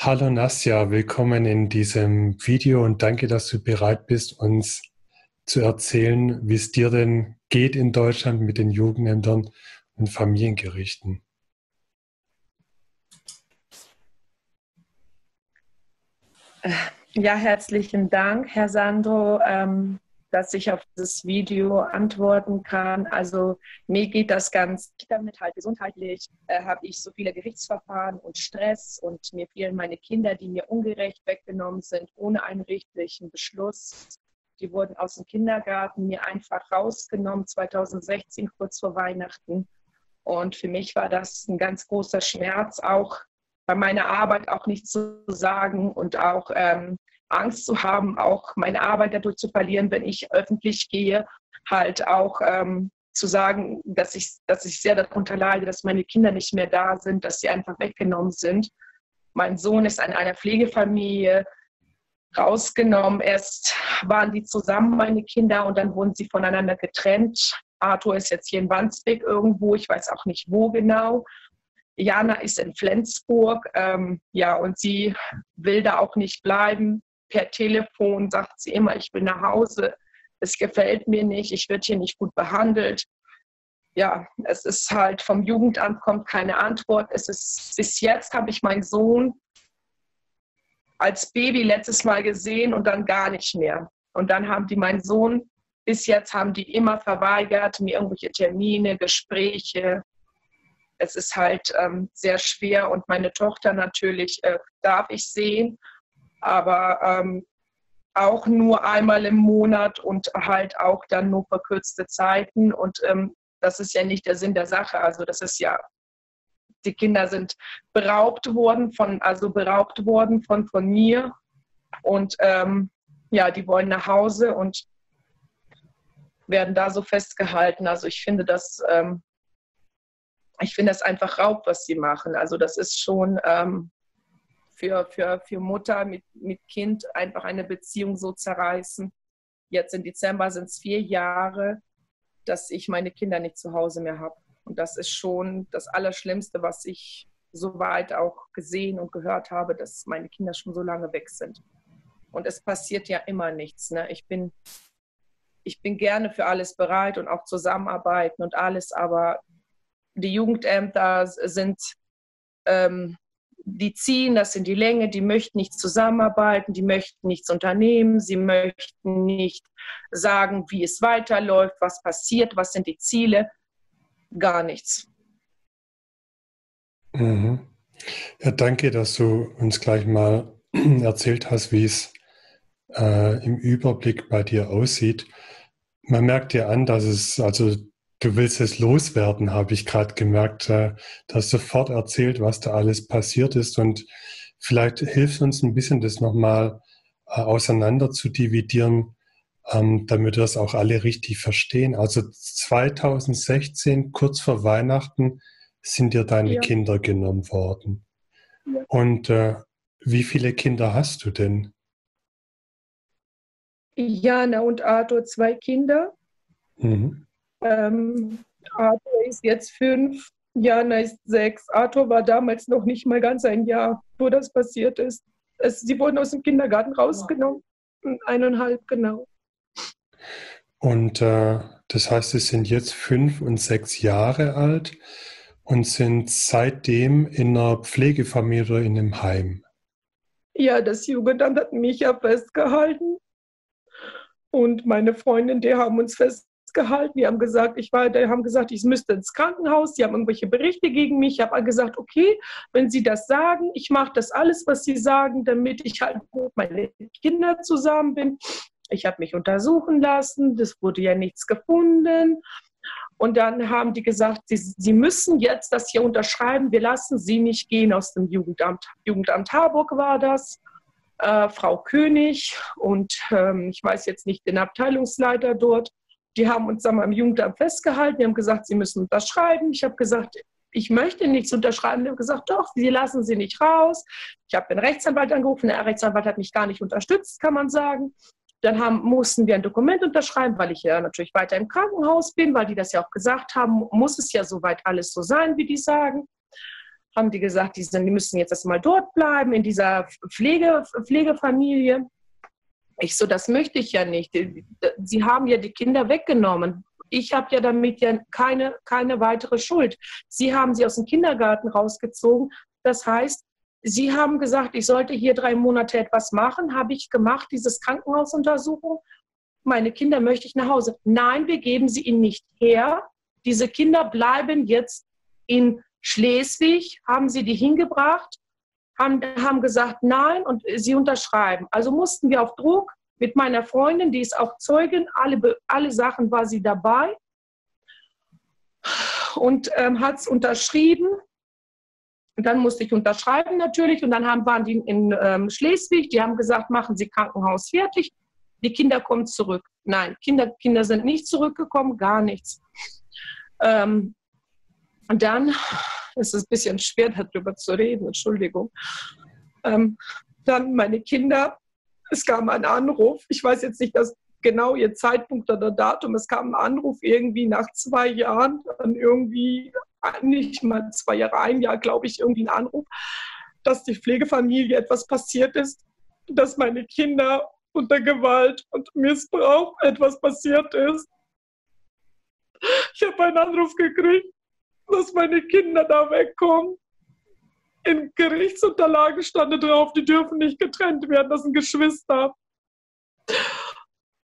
Hallo Nasja, willkommen in diesem Video und danke, dass du bereit bist, uns zu erzählen, wie es dir denn geht in Deutschland mit den Jugendämtern und Familiengerichten. Ja, herzlichen Dank, Herr Sandro. Ähm, dass ich auf das Video antworten kann. Also mir geht das ganz damit halt gesundheitlich, äh, habe ich so viele Gerichtsverfahren und Stress und mir fehlen meine Kinder, die mir ungerecht weggenommen sind, ohne einen richtigen Beschluss. Die wurden aus dem Kindergarten mir einfach rausgenommen, 2016, kurz vor Weihnachten. Und für mich war das ein ganz großer Schmerz, auch bei meiner Arbeit auch nichts zu sagen und auch ähm, Angst zu haben, auch meine Arbeit dadurch zu verlieren, wenn ich öffentlich gehe, halt auch ähm, zu sagen, dass ich, dass ich sehr darunter leide, dass meine Kinder nicht mehr da sind, dass sie einfach weggenommen sind. Mein Sohn ist in einer Pflegefamilie rausgenommen. Erst waren die zusammen, meine Kinder, und dann wurden sie voneinander getrennt. Arthur ist jetzt hier in Wandsbek irgendwo, ich weiß auch nicht wo genau. Jana ist in Flensburg, ähm, ja, und sie will da auch nicht bleiben per Telefon sagt sie immer, ich will nach Hause, es gefällt mir nicht, ich werde hier nicht gut behandelt. Ja, es ist halt vom Jugendamt kommt keine Antwort. Es ist bis jetzt habe ich meinen Sohn als Baby letztes Mal gesehen und dann gar nicht mehr. Und dann haben die meinen Sohn bis jetzt haben die immer verweigert, mir irgendwelche Termine, Gespräche. Es ist halt ähm, sehr schwer und meine Tochter natürlich äh, darf ich sehen aber ähm, auch nur einmal im Monat und halt auch dann nur verkürzte Zeiten. Und ähm, das ist ja nicht der Sinn der Sache. Also das ist ja, die Kinder sind beraubt worden von, also beraubt worden von, von mir. Und ähm, ja, die wollen nach Hause und werden da so festgehalten. Also ich finde das, ähm, ich finde das einfach Raub, was sie machen. Also das ist schon, ähm, für, für, für Mutter mit, mit Kind einfach eine Beziehung so zerreißen. Jetzt im Dezember sind es vier Jahre, dass ich meine Kinder nicht zu Hause mehr habe. Und das ist schon das Allerschlimmste, was ich soweit auch gesehen und gehört habe, dass meine Kinder schon so lange weg sind. Und es passiert ja immer nichts. Ne? Ich, bin, ich bin gerne für alles bereit und auch zusammenarbeiten und alles, aber die Jugendämter sind ähm, die ziehen das in die Länge, die möchten nicht zusammenarbeiten, die möchten nichts unternehmen, sie möchten nicht sagen, wie es weiterläuft, was passiert, was sind die Ziele, gar nichts. Mhm. Ja, danke, dass du uns gleich mal erzählt hast, wie es äh, im Überblick bei dir aussieht. Man merkt dir an, dass es also Du willst es loswerden, habe ich gerade gemerkt. Äh, du hast sofort erzählt, was da alles passiert ist und vielleicht hilft uns ein bisschen, das nochmal äh, auseinander zu dividieren, ähm, damit wir das auch alle richtig verstehen. Also 2016, kurz vor Weihnachten, sind dir deine ja. Kinder genommen worden. Ja. Und äh, wie viele Kinder hast du denn? Jana und Arthur, zwei Kinder. Mhm. Ähm, Arthur ist jetzt fünf, Jana ist sechs. Arthur war damals noch nicht mal ganz ein Jahr, wo das passiert ist. Es, sie wurden aus dem Kindergarten rausgenommen. Eineinhalb, genau. Und äh, das heißt, sie sind jetzt fünf und sechs Jahre alt und sind seitdem in einer Pflegefamilie oder in einem Heim. Ja, das Jugendamt hat mich ja festgehalten. Und meine Freundin, die haben uns fest, gehalten. Die haben gesagt, ich war, die haben gesagt, ich müsste ins Krankenhaus. Die haben irgendwelche Berichte gegen mich. Ich habe gesagt, okay, wenn Sie das sagen, ich mache das alles, was Sie sagen, damit ich halt mit meinen Kindern zusammen bin. Ich habe mich untersuchen lassen. Das wurde ja nichts gefunden. Und dann haben die gesagt, sie, sie, müssen jetzt das hier unterschreiben. Wir lassen sie nicht gehen aus dem Jugendamt. Jugendamt Harburg war das. Äh, Frau König und ähm, ich weiß jetzt nicht den Abteilungsleiter dort. Die haben uns dann am Jugendamt festgehalten. Die haben gesagt, sie müssen unterschreiben. Ich habe gesagt, ich möchte nichts unterschreiben. Die haben gesagt, doch, sie lassen sie nicht raus. Ich habe den Rechtsanwalt angerufen. Der Rechtsanwalt hat mich gar nicht unterstützt, kann man sagen. Dann haben, mussten wir ein Dokument unterschreiben, weil ich ja natürlich weiter im Krankenhaus bin, weil die das ja auch gesagt haben, muss es ja soweit alles so sein, wie die sagen. haben die gesagt, die, sind, die müssen jetzt erstmal dort bleiben, in dieser Pflege, Pflegefamilie. Ich so, das möchte ich ja nicht. Sie haben ja die Kinder weggenommen. Ich habe ja damit ja keine, keine weitere Schuld. Sie haben sie aus dem Kindergarten rausgezogen. Das heißt, Sie haben gesagt, ich sollte hier drei Monate etwas machen. Habe ich gemacht, dieses Krankenhausuntersuchung. Meine Kinder möchte ich nach Hause. Nein, wir geben sie ihnen nicht her. Diese Kinder bleiben jetzt in Schleswig, haben sie die hingebracht, haben, haben gesagt nein und sie unterschreiben. Also mussten wir auf Druck mit meiner Freundin, die ist auch Zeugin, alle, alle Sachen war sie dabei und ähm, hat es unterschrieben. Und dann musste ich unterschreiben natürlich. Und dann haben, waren die in ähm, Schleswig, die haben gesagt, machen Sie Krankenhaus fertig. Die Kinder kommen zurück. Nein, Kinder, Kinder sind nicht zurückgekommen, gar nichts. Ähm, und dann, es ist ein bisschen schwer, darüber zu reden, Entschuldigung. Ähm, dann meine Kinder, es kam ein Anruf, ich weiß jetzt nicht das genau ihr Zeitpunkt oder Datum, es kam ein Anruf irgendwie nach zwei Jahren, dann irgendwie nicht mal zwei Jahre, ein Jahr, glaube ich, irgendwie ein Anruf, dass die Pflegefamilie etwas passiert ist, dass meine Kinder unter Gewalt und Missbrauch etwas passiert ist. Ich habe einen Anruf gekriegt, dass meine Kinder da wegkommen. In Gerichtsunterlagen stand drauf, die dürfen nicht getrennt werden, das sind Geschwister.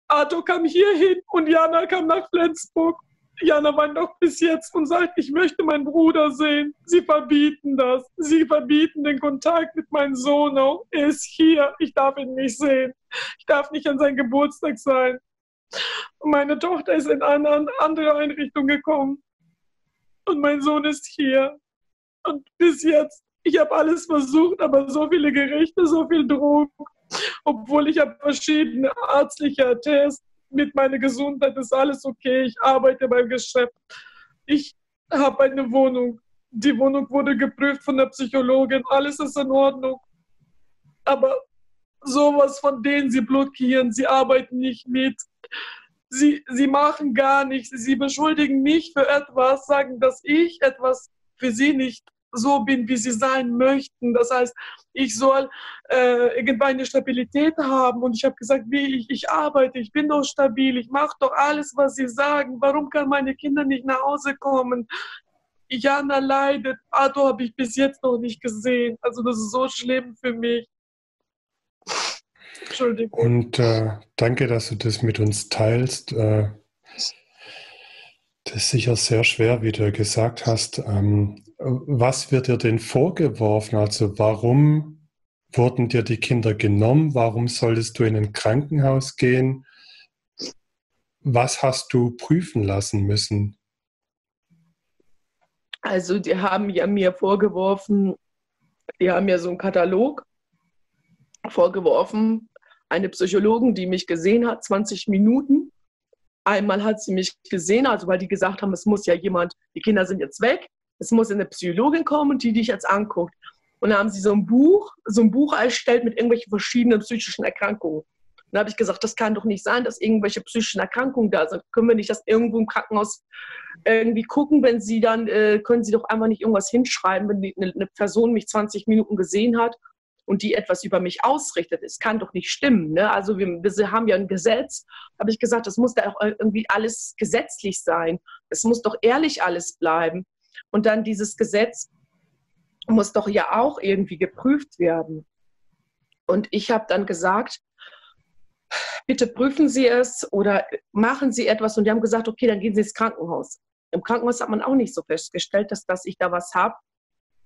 Arto kam hierhin und Jana kam nach Flensburg. Jana weint noch bis jetzt und sagt, ich möchte meinen Bruder sehen. Sie verbieten das. Sie verbieten den Kontakt mit meinem Sohn auch. Er ist hier. Ich darf ihn nicht sehen. Ich darf nicht an seinem Geburtstag sein. Meine Tochter ist in eine andere Einrichtung gekommen. Und mein Sohn ist hier. Und bis jetzt, ich habe alles versucht, aber so viele Gerichte, so viel Druck. Obwohl ich habe verschiedene ärztliche Tests mit meiner Gesundheit ist alles okay. Ich arbeite beim Geschäft. Ich habe eine Wohnung. Die Wohnung wurde geprüft von der Psychologin. Alles ist in Ordnung. Aber sowas von denen sie blockieren, sie arbeiten nicht mit. Sie, sie machen gar nichts. Sie beschuldigen mich für etwas, sagen, dass ich etwas für sie nicht so bin, wie sie sein möchten. Das heißt, ich soll äh, irgendwann Stabilität haben. Und ich habe gesagt, wie ich, ich arbeite, ich bin doch stabil, ich mache doch alles, was sie sagen. Warum kann meine Kinder nicht nach Hause kommen? Jana leidet. Arthur habe ich bis jetzt noch nicht gesehen. Also das ist so schlimm für mich. Entschuldigung. Und äh, danke, dass du das mit uns teilst. Äh, das ist sicher sehr schwer, wie du gesagt hast. Ähm, was wird dir denn vorgeworfen? Also warum wurden dir die Kinder genommen? Warum solltest du in ein Krankenhaus gehen? Was hast du prüfen lassen müssen? Also die haben ja mir vorgeworfen, die haben ja so einen Katalog vorgeworfen, eine Psychologin, die mich gesehen hat, 20 Minuten. Einmal hat sie mich gesehen, also weil die gesagt haben, es muss ja jemand, die Kinder sind jetzt weg, es muss eine Psychologin kommen, die dich jetzt anguckt. Und dann haben sie so ein Buch, so ein Buch erstellt mit irgendwelchen verschiedenen psychischen Erkrankungen. Dann habe ich gesagt, das kann doch nicht sein, dass irgendwelche psychischen Erkrankungen da sind. Können wir nicht das irgendwo im Krankenhaus irgendwie gucken, wenn Sie dann, äh, können Sie doch einfach nicht irgendwas hinschreiben, wenn die, eine, eine Person mich 20 Minuten gesehen hat und die etwas über mich ausrichtet. Es kann doch nicht stimmen. Ne? Also wir, wir haben ja ein Gesetz, habe ich gesagt, das muss da auch irgendwie alles gesetzlich sein. Es muss doch ehrlich alles bleiben. Und dann dieses Gesetz muss doch ja auch irgendwie geprüft werden. Und ich habe dann gesagt, bitte prüfen Sie es oder machen Sie etwas. Und die haben gesagt, okay, dann gehen Sie ins Krankenhaus. Im Krankenhaus hat man auch nicht so festgestellt, dass, dass ich da was habe.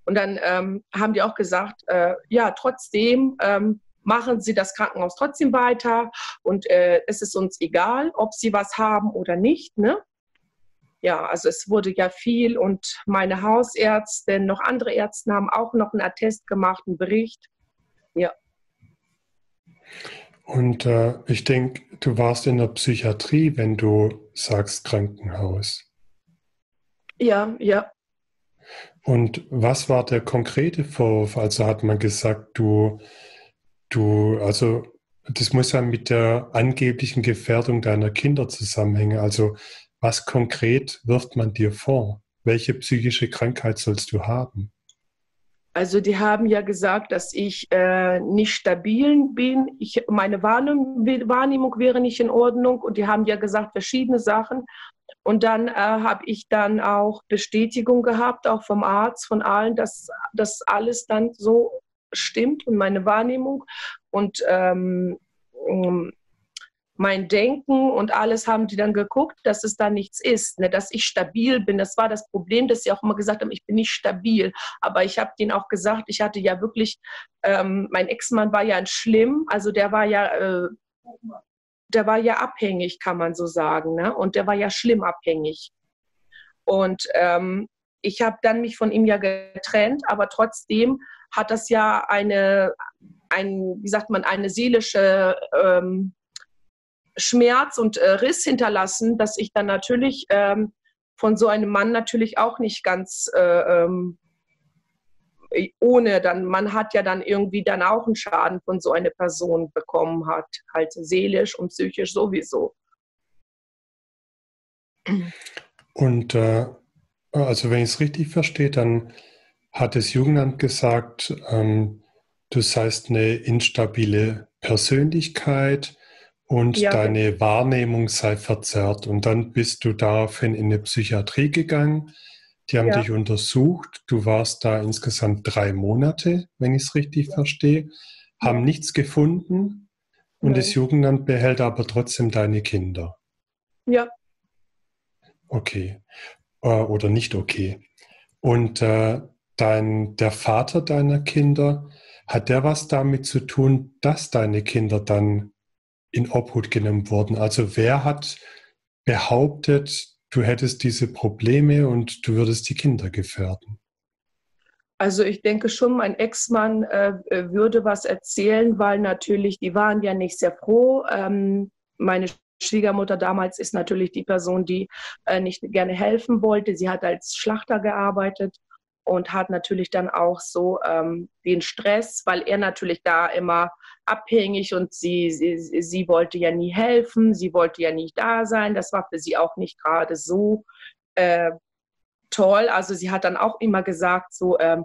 Und dann ähm, haben die auch gesagt, äh, ja, trotzdem ähm, machen Sie das Krankenhaus trotzdem weiter und äh, es ist uns egal, ob Sie was haben oder nicht. Ne? ja, also es wurde ja viel und meine Hausärztin, noch andere Ärzte haben auch noch einen Attest gemacht, einen Bericht. Ja. Und äh, ich denke, du warst in der Psychiatrie, wenn du sagst Krankenhaus. Ja, ja. Und was war der konkrete Vorwurf? Also hat man gesagt, du, du, also das muss ja mit der angeblichen Gefährdung deiner Kinder zusammenhängen. Also was konkret wirft man dir vor? Welche psychische Krankheit sollst du haben? Also die haben ja gesagt, dass ich äh, nicht stabil bin. Ich, meine Wahrnehmung, Wahrnehmung wäre nicht in Ordnung und die haben ja gesagt verschiedene Sachen. Und dann äh, habe ich dann auch Bestätigung gehabt, auch vom Arzt, von allen, dass das alles dann so stimmt und meine Wahrnehmung. Und ähm, mein Denken und alles haben die dann geguckt, dass es da nichts ist, ne, dass ich stabil bin. Das war das Problem, dass sie auch immer gesagt haben, ich bin nicht stabil. Aber ich habe denen auch gesagt, ich hatte ja wirklich, ähm, mein Ex-Mann war ja ein schlimm, also der war ja, äh, der war ja abhängig, kann man so sagen, ne? und der war ja schlimm abhängig. Und ähm, ich habe dann mich von ihm ja getrennt, aber trotzdem hat das ja eine, ein, wie sagt man, eine seelische ähm, Schmerz und äh, Riss hinterlassen, dass ich dann natürlich ähm, von so einem Mann natürlich auch nicht ganz äh, ähm, ohne dann, man hat ja dann irgendwie dann auch einen Schaden von so einer Person bekommen hat, halt seelisch und psychisch sowieso. Und äh, also wenn ich es richtig verstehe, dann hat das Jugendamt gesagt, ähm, du seist eine instabile Persönlichkeit, und ja. deine Wahrnehmung sei verzerrt. Und dann bist du daraufhin in eine Psychiatrie gegangen. Die haben ja. dich untersucht. Du warst da insgesamt drei Monate, wenn ich es richtig verstehe, haben nichts gefunden. Und Nein. das Jugendamt behält aber trotzdem deine Kinder. Ja. Okay. Äh, oder nicht okay. Und äh, dein, der Vater deiner Kinder, hat der was damit zu tun, dass deine Kinder dann in Obhut genommen wurden. Also wer hat behauptet, du hättest diese Probleme und du würdest die Kinder gefährden? Also ich denke schon, mein Ex-Mann äh, würde was erzählen, weil natürlich, die waren ja nicht sehr froh. Ähm, meine Schwiegermutter damals ist natürlich die Person, die äh, nicht gerne helfen wollte. Sie hat als Schlachter gearbeitet und hat natürlich dann auch so ähm, den Stress, weil er natürlich da immer abhängig und sie, sie, sie wollte ja nie helfen, sie wollte ja nicht da sein. Das war für sie auch nicht gerade so äh, toll. Also sie hat dann auch immer gesagt, so ähm,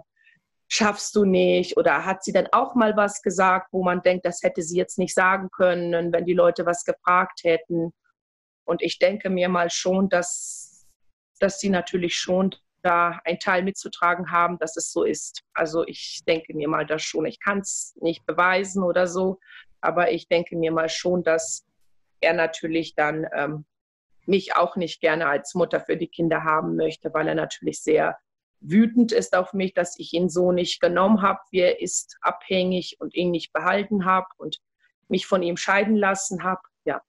schaffst du nicht oder hat sie dann auch mal was gesagt, wo man denkt, das hätte sie jetzt nicht sagen können, wenn die Leute was gefragt hätten. Und ich denke mir mal schon, dass, dass sie natürlich schon da einen Teil mitzutragen haben, dass es so ist. Also ich denke mir mal das schon. Ich kann es nicht beweisen oder so, aber ich denke mir mal schon, dass er natürlich dann ähm, mich auch nicht gerne als Mutter für die Kinder haben möchte, weil er natürlich sehr wütend ist auf mich, dass ich ihn so nicht genommen habe, wie er ist, abhängig und ihn nicht behalten habe und mich von ihm scheiden lassen habe. Ja.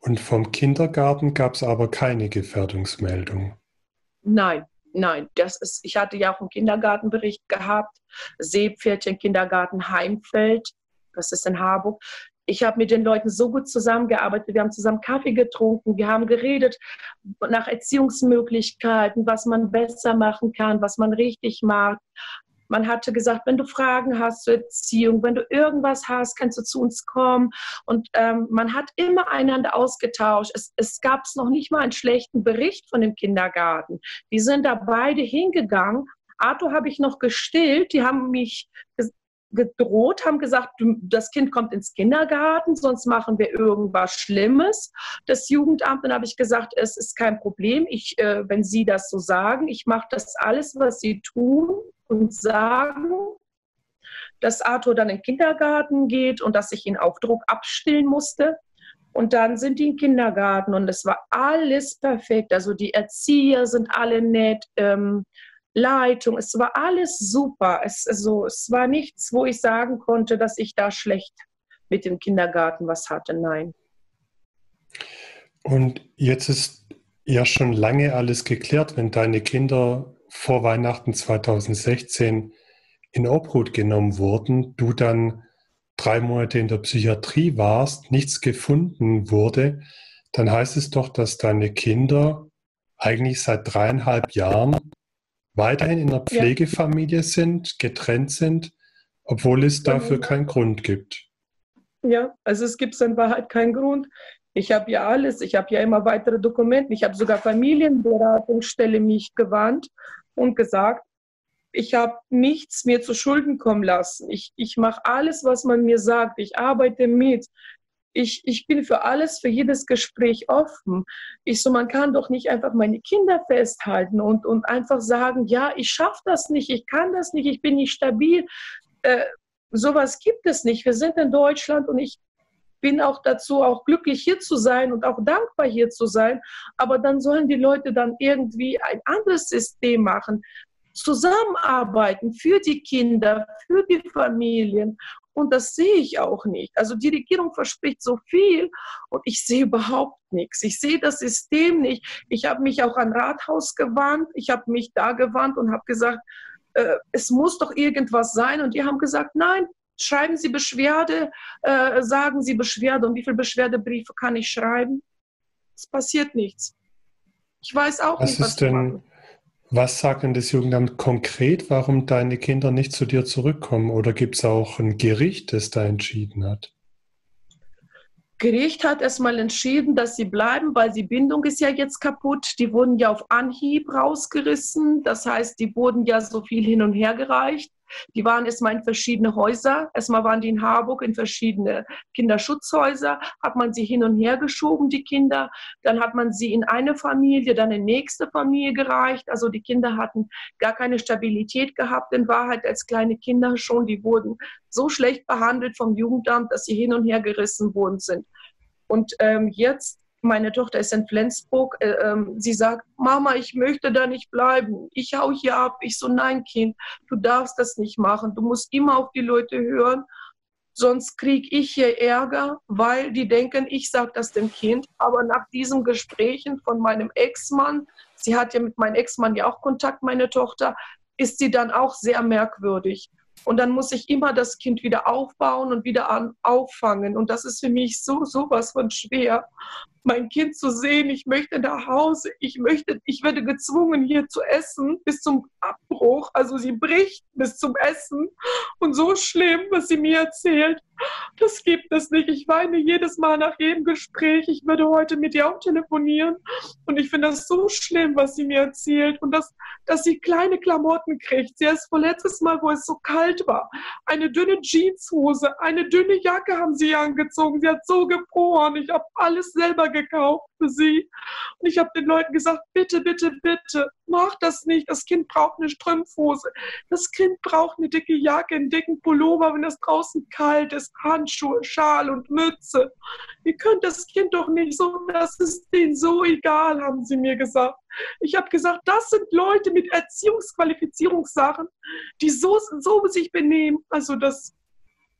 Und vom Kindergarten gab es aber keine Gefährdungsmeldung. Nein, nein. Das ist, ich hatte ja auch einen Kindergartenbericht gehabt. Seepferdchen Kindergarten Heimfeld, das ist in Harburg. Ich habe mit den Leuten so gut zusammengearbeitet. Wir haben zusammen Kaffee getrunken. Wir haben geredet nach Erziehungsmöglichkeiten, was man besser machen kann, was man richtig macht. Man hatte gesagt, wenn du Fragen hast zur Erziehung, wenn du irgendwas hast, kannst du zu uns kommen. Und ähm, man hat immer einander ausgetauscht. Es, es gab noch nicht mal einen schlechten Bericht von dem Kindergarten. Die sind da beide hingegangen. Arthur habe ich noch gestillt. Die haben mich gedroht, haben gesagt, das Kind kommt ins Kindergarten, sonst machen wir irgendwas Schlimmes. Das Jugendamt, dann habe ich gesagt, es ist kein Problem, ich, äh, wenn Sie das so sagen, ich mache das alles, was Sie tun und sagen, dass Arthur dann in den Kindergarten geht und dass ich ihn auf Druck abstillen musste. Und dann sind die im Kindergarten und es war alles perfekt. Also die Erzieher sind alle nett, ähm, Leitung, es war alles super. Es, also, es war nichts, wo ich sagen konnte, dass ich da schlecht mit dem Kindergarten was hatte. Nein. Und jetzt ist ja schon lange alles geklärt, wenn deine Kinder vor Weihnachten 2016 in Obhut genommen wurden, du dann drei Monate in der Psychiatrie warst, nichts gefunden wurde, dann heißt es doch, dass deine Kinder eigentlich seit dreieinhalb Jahren weiterhin in der Pflegefamilie ja. sind, getrennt sind, obwohl es dafür keinen Grund gibt. Ja, also es gibt in Wahrheit keinen Grund. Ich habe ja alles, ich habe ja immer weitere Dokumente, ich habe sogar Familienberatungsstelle mich gewandt und gesagt, ich habe nichts mir zu Schulden kommen lassen. Ich, ich mache alles, was man mir sagt. Ich arbeite mit. Ich, ich bin für alles, für jedes Gespräch offen. Ich so, man kann doch nicht einfach meine Kinder festhalten und, und einfach sagen, ja, ich schaffe das nicht, ich kann das nicht, ich bin nicht stabil. Äh, sowas gibt es nicht. Wir sind in Deutschland und ich bin auch dazu auch glücklich hier zu sein und auch dankbar hier zu sein. Aber dann sollen die Leute dann irgendwie ein anderes System machen, zusammenarbeiten für die Kinder, für die Familien. Und das sehe ich auch nicht. Also die Regierung verspricht so viel und ich sehe überhaupt nichts. Ich sehe das System nicht. Ich habe mich auch an Rathaus gewandt. Ich habe mich da gewandt und habe gesagt, äh, es muss doch irgendwas sein. Und die haben gesagt, nein, schreiben Sie Beschwerde, äh, sagen Sie Beschwerde. Und wie viele Beschwerdebriefe kann ich schreiben? Es passiert nichts. Ich weiß auch was nicht, was ist denn, was sagt denn das Jugendamt konkret, warum deine Kinder nicht zu dir zurückkommen? Oder gibt es auch ein Gericht, das da entschieden hat? Gericht hat erstmal entschieden, dass sie bleiben, weil die Bindung ist ja jetzt kaputt. Die wurden ja auf Anhieb rausgerissen. Das heißt, die wurden ja so viel hin und her gereicht. Die waren erstmal in verschiedene Häuser. Erstmal waren die in Harburg in verschiedene Kinderschutzhäuser. Hat man sie hin und her geschoben, die Kinder. Dann hat man sie in eine Familie, dann in nächste Familie gereicht. Also die Kinder hatten gar keine Stabilität gehabt in Wahrheit als kleine Kinder schon. Die wurden so schlecht behandelt vom Jugendamt, dass sie hin und her gerissen worden sind. Und ähm, jetzt meine Tochter ist in Flensburg, äh, ähm, sie sagt, Mama, ich möchte da nicht bleiben. Ich hau hier ab. Ich so, nein, Kind, du darfst das nicht machen. Du musst immer auf die Leute hören. Sonst kriege ich hier Ärger, weil die denken, ich sage das dem Kind. Aber nach diesen Gesprächen von meinem Ex-Mann, sie hat ja mit meinem Ex-Mann ja auch Kontakt, meine Tochter, ist sie dann auch sehr merkwürdig. Und dann muss ich immer das Kind wieder aufbauen und wieder an, auffangen. Und das ist für mich so, sowas von schwer mein Kind zu sehen, ich möchte nach Hause, ich möchte, ich werde gezwungen, hier zu essen bis zum Abbruch. Also sie bricht bis zum Essen. Und so schlimm, was sie mir erzählt, das gibt es nicht. Ich weine jedes Mal nach jedem Gespräch. Ich würde heute mit ihr auch telefonieren. Und ich finde das so schlimm, was sie mir erzählt. Und dass, dass sie kleine Klamotten kriegt. Sie ist vorletztes Mal, wo es so kalt war, eine dünne Jeanshose, eine dünne Jacke haben sie angezogen. Sie hat so gefroren. Ich habe alles selber gekauft für sie. Und ich habe den Leuten gesagt, bitte, bitte, bitte, mach das nicht. Das Kind braucht eine Strümpfhose. Das Kind braucht eine dicke Jacke, einen dicken Pullover, wenn es draußen kalt ist, Handschuhe, Schal und Mütze. Ihr könnt das Kind doch nicht so, das ist denen so egal, haben sie mir gesagt. Ich habe gesagt, das sind Leute mit Erziehungsqualifizierungssachen, die so, so sich benehmen. Also das,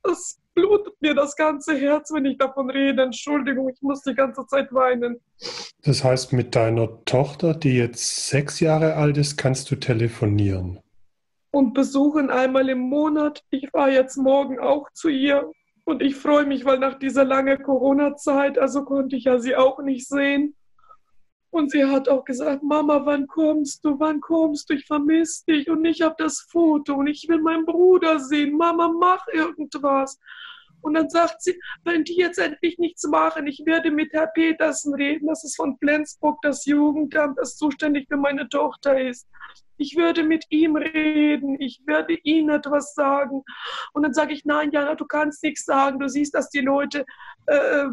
das blutet mir das ganze Herz, wenn ich davon rede. Entschuldigung, ich muss die ganze Zeit weinen. Das heißt, mit deiner Tochter, die jetzt sechs Jahre alt ist, kannst du telefonieren. Und besuchen einmal im Monat. Ich war jetzt morgen auch zu ihr. Und ich freue mich, weil nach dieser langen Corona-Zeit, also konnte ich ja sie auch nicht sehen. Und sie hat auch gesagt, Mama, wann kommst du? Wann kommst du? Ich vermisse dich und ich habe das Foto und ich will meinen Bruder sehen. Mama, mach irgendwas. Und dann sagt sie, wenn die jetzt endlich nichts machen, ich werde mit Herr Petersen reden, das ist von Flensburg, das Jugendamt, das zuständig für meine Tochter ist. Ich würde mit ihm reden, ich werde ihm etwas sagen. Und dann sage ich, nein, Jana, du kannst nichts sagen. Du siehst, dass die Leute äh,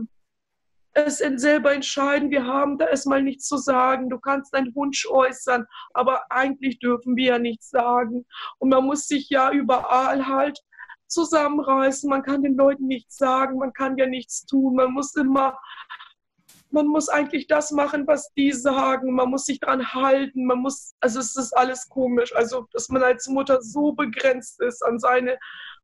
es selber entscheiden. Wir haben da erstmal nichts zu sagen. Du kannst deinen Wunsch äußern, aber eigentlich dürfen wir ja nichts sagen. Und man muss sich ja überall halt zusammenreißen. Man kann den Leuten nichts sagen, man kann ja nichts tun. Man muss immer, man muss eigentlich das machen, was die sagen. Man muss sich daran halten. Man muss, also es ist alles komisch. Also, dass man als Mutter so begrenzt ist an seine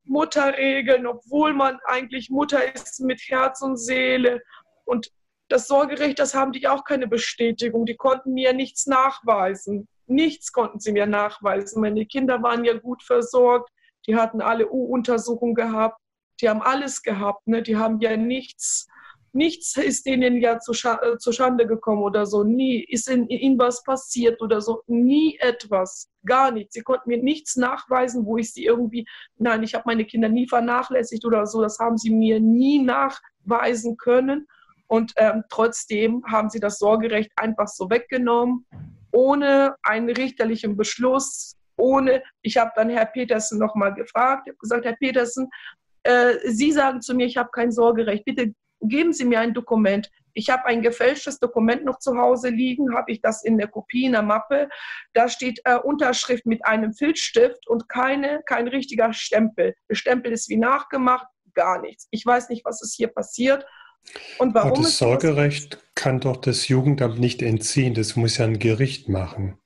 Mutterregeln, obwohl man eigentlich Mutter ist mit Herz und Seele und das Sorgerecht, das haben die auch keine Bestätigung. Die konnten mir nichts nachweisen. Nichts konnten sie mir nachweisen. Meine Kinder waren ja gut versorgt. Die hatten alle U-Untersuchungen gehabt. Die haben alles gehabt. Ne? Die haben ja nichts, nichts ist denen ja zu, äh, Schande gekommen oder so. Nie ist in ihnen was passiert oder so. Nie etwas. Gar nichts. Sie konnten mir nichts nachweisen, wo ich sie irgendwie, nein, ich habe meine Kinder nie vernachlässigt oder so. Das haben sie mir nie nachweisen können. Und ähm, trotzdem haben sie das Sorgerecht einfach so weggenommen, ohne einen richterlichen Beschluss. ohne, ich habe dann Herr Petersen nochmal gefragt, ich habe gesagt, Herr Petersen, äh, Sie sagen zu mir, ich habe kein Sorgerecht, bitte geben Sie mir ein Dokument. Ich habe ein gefälschtes Dokument noch zu Hause liegen, habe ich das in der Kopie in der Mappe. Da steht äh, Unterschrift mit einem Filzstift und keine, kein richtiger Stempel. Der Stempel ist wie nachgemacht, gar nichts. Ich weiß nicht, was ist hier passiert. Und warum Aber das Sorgerecht kann doch das Jugendamt nicht entziehen. Das muss ja ein Gericht machen.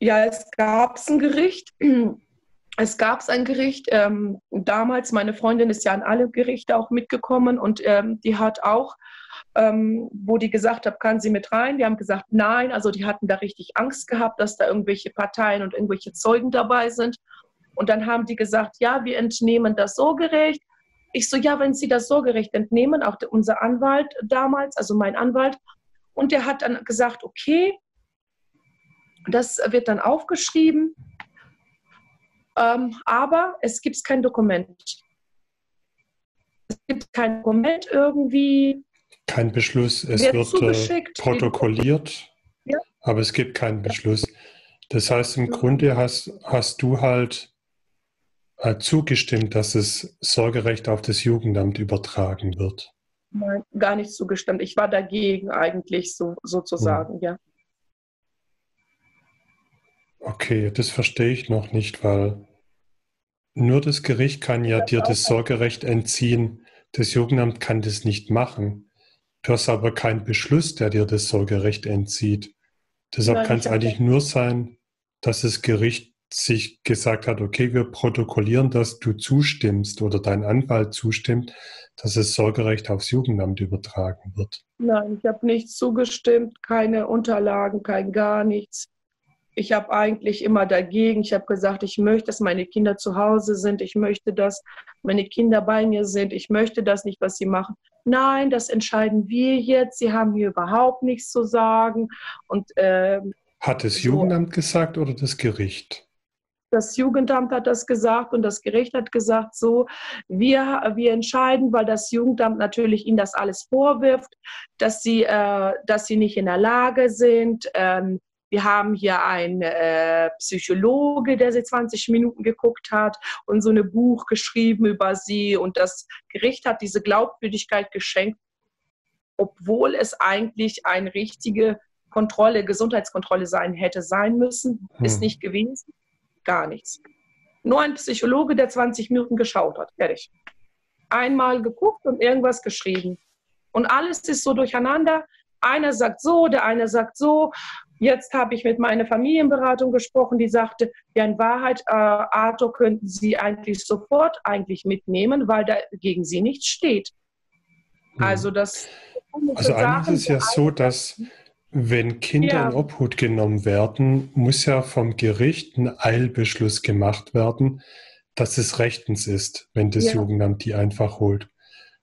Ja, es gab ein Gericht. Es gab ein Gericht. Ähm, damals, meine Freundin ist ja an alle Gerichte auch mitgekommen und ähm, die hat auch, ähm, wo die gesagt hat, kann sie mit rein? Die haben gesagt, nein. Also die hatten da richtig Angst gehabt, dass da irgendwelche Parteien und irgendwelche Zeugen dabei sind. Und dann haben die gesagt, ja, wir entnehmen das Sorgerecht. Ich so, ja, wenn Sie das Sorgerecht entnehmen, auch der, unser Anwalt damals, also mein Anwalt, und der hat dann gesagt, okay, das wird dann aufgeschrieben, ähm, aber es gibt kein Dokument. Es gibt kein Dokument irgendwie. Kein Beschluss, es wird äh, protokolliert, ja. aber es gibt keinen Beschluss. Das heißt, im Grunde hast, hast du halt zugestimmt, dass das Sorgerecht auf das Jugendamt übertragen wird. Nein, gar nicht zugestimmt. Ich war dagegen eigentlich so, sozusagen, hm. ja. Okay, das verstehe ich noch nicht, weil nur das Gericht kann ja dir das Sorgerecht entziehen. Das Jugendamt kann das nicht machen. Du hast aber keinen Beschluss, der dir das Sorgerecht entzieht. Deshalb kann es eigentlich nur sein, dass das Gericht sich gesagt hat, okay, wir protokollieren, dass du zustimmst oder dein Anwalt zustimmt, dass das Sorgerecht aufs Jugendamt übertragen wird. Nein, ich habe nicht zugestimmt, keine Unterlagen, kein gar nichts ich habe eigentlich immer dagegen. Ich habe gesagt, ich möchte, dass meine Kinder zu Hause sind. Ich möchte, dass meine Kinder bei mir sind. Ich möchte das nicht, was sie machen. Nein, das entscheiden wir jetzt. Sie haben hier überhaupt nichts zu sagen. Und, ähm, hat das Jugendamt so, gesagt oder das Gericht? Das Jugendamt hat das gesagt und das Gericht hat gesagt, so, wir, wir entscheiden, weil das Jugendamt natürlich ihnen das alles vorwirft, dass sie, äh, dass sie nicht in der Lage sind, ähm, wir haben hier einen äh, Psychologe, der sie 20 Minuten geguckt hat und so ein Buch geschrieben über sie. Und das Gericht hat diese Glaubwürdigkeit geschenkt, obwohl es eigentlich eine richtige Kontrolle, Gesundheitskontrolle sein hätte sein müssen. Hm. Ist nicht gewesen. Gar nichts. Nur ein Psychologe, der 20 Minuten geschaut hat. Fertig. Einmal geguckt und irgendwas geschrieben. Und alles ist so durcheinander. Einer sagt so, der eine sagt so. Jetzt habe ich mit meiner Familienberatung gesprochen, die sagte, ja in Wahrheit, äh, Arthur könnten Sie eigentlich sofort eigentlich mitnehmen, weil da gegen Sie nichts steht. Hm. Also das. Also eigentlich ist es ja so, dass wenn Kinder ja. in Obhut genommen werden, muss ja vom Gericht ein Eilbeschluss gemacht werden, dass es rechtens ist, wenn das ja. Jugendamt die einfach holt.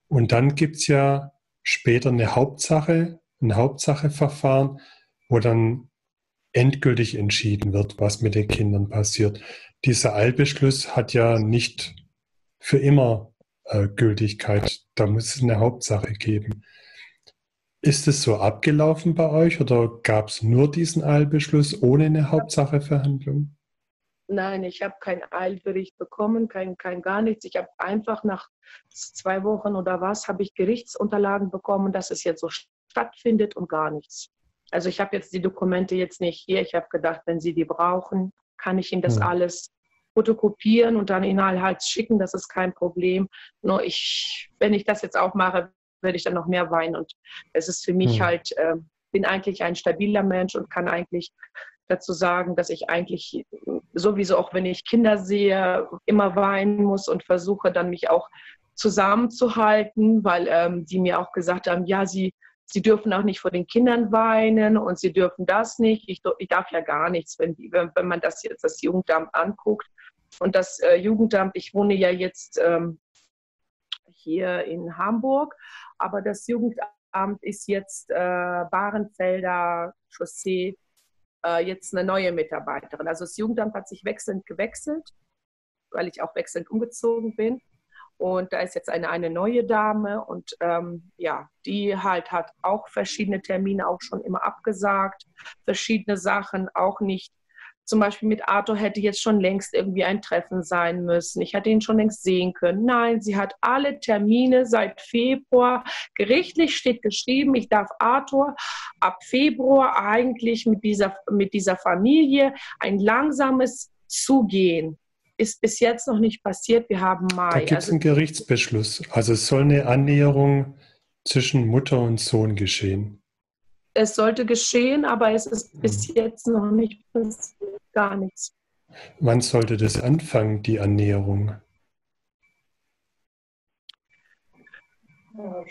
Und dann gibt es ja später eine Hauptsache, ein Hauptsacheverfahren, wo dann endgültig entschieden wird, was mit den Kindern passiert. Dieser Eilbeschluss hat ja nicht für immer äh, Gültigkeit. Da muss es eine Hauptsache geben. Ist es so abgelaufen bei euch oder gab es nur diesen Eilbeschluss ohne eine Hauptsacheverhandlung? Nein, ich habe keinen Eilbericht bekommen, kein, kein gar nichts. Ich habe einfach nach zwei Wochen oder was, habe ich Gerichtsunterlagen bekommen, dass es jetzt so stattfindet und gar nichts. Also ich habe jetzt die Dokumente jetzt nicht hier. Ich habe gedacht, wenn Sie die brauchen, kann ich Ihnen das. Hm. alles fotokopieren und dann Ihnen halt schicken. Das ist kein Problem. Nur ich, wenn ich das jetzt auch mache, werde ich dann noch mehr weinen. Und es ist für mich ja. Hm. halt, äh, bin eigentlich ein stabiler Mensch und kann eigentlich dazu sagen, dass ich eigentlich sowieso auch, wenn ich Kinder sehe, immer weinen muss und versuche dann mich auch zusammenzuhalten, weil ähm, die mir auch gesagt haben, ja, sie sie dürfen auch nicht vor den Kindern weinen und sie dürfen das nicht. Ich, ich darf ja gar nichts, wenn, wenn, wenn, man das jetzt das Jugendamt anguckt. Und das äh, Jugendamt, ich wohne ja jetzt ähm, hier in Hamburg, aber das Jugendamt ist jetzt äh, Bahrenfelder Chaussee äh, jetzt eine neue Mitarbeiterin. Also das Jugendamt hat sich wechselnd gewechselt, weil ich auch wechselnd umgezogen bin. Und da ist jetzt eine, eine neue Dame und ähm, ja, die halt hat auch verschiedene Termine auch schon immer abgesagt, verschiedene Sachen auch nicht zum Beispiel mit Arthur hätte jetzt schon längst irgendwie ein Treffen sein müssen. Ich hätte ihn schon längst sehen können. Nein, sie hat alle Termine seit Februar. Gerichtlich steht geschrieben, ich darf Arthur ab Februar eigentlich mit dieser, mit dieser Familie ein langsames Zugehen ist bis jetzt noch nicht passiert. Wir haben Mai. Da gibt es also, einen Gerichtsbeschluss. Also es soll eine Annäherung zwischen Mutter und Sohn geschehen. Es sollte geschehen, aber es ist bis hm. jetzt noch nicht passiert. Gar nichts. Wann sollte das anfangen, die Annäherung? Ja,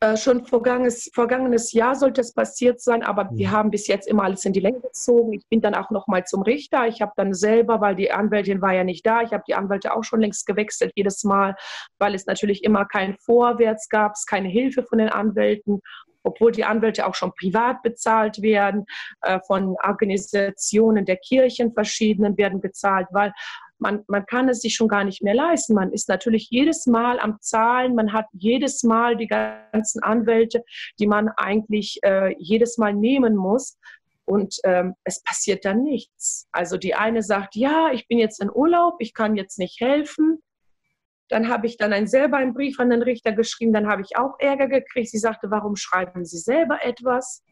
äh, schon vergangenes, vergangenes Jahr sollte es passiert sein, aber mhm. wir haben bis jetzt immer alles in die Länge gezogen. Ich bin dann auch noch mal zum Richter. Ich habe dann selber, weil die Anwältin war ja nicht da, ich habe die Anwälte auch schon längst gewechselt jedes Mal, weil es natürlich immer kein Vorwärts gab, es keine Hilfe von den Anwälten obwohl die Anwälte auch schon privat bezahlt werden, äh, von Organisationen der Kirchen verschiedenen werden bezahlt, weil man, man kann es sich schon gar nicht mehr leisten. Man ist natürlich jedes Mal am Zahlen, man hat jedes Mal die ganzen Anwälte, die man eigentlich äh, jedes Mal nehmen muss. Und ähm, es passiert dann nichts. Also die eine sagt, ja, ich bin jetzt in Urlaub, ich kann jetzt nicht helfen. Dann habe ich dann ein, selber einen Brief an den Richter geschrieben, dann habe ich auch Ärger gekriegt. Sie sagte, warum schreiben Sie selber etwas?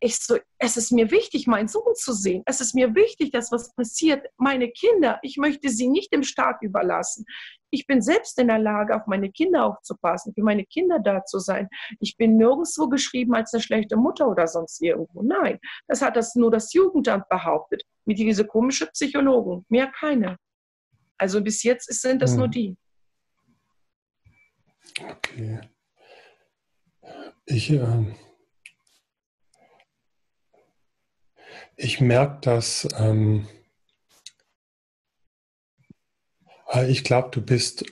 ich so, es ist mir wichtig, meinen Sohn zu sehen. Es ist mir wichtig, dass was passiert. Meine Kinder, ich möchte sie nicht dem Staat überlassen. Ich bin selbst in der Lage, auf meine Kinder aufzupassen, für meine Kinder da zu sein. Ich bin nirgendwo geschrieben als eine schlechte Mutter oder sonst irgendwo. Nein, das hat das nur das Jugendamt behauptet. Mit diese komischen Psychologen. Mehr keine. Also bis jetzt sind das hm. nur die. Okay. Ich, äh Ich merke dass ähm, äh, ich glaube, du bist,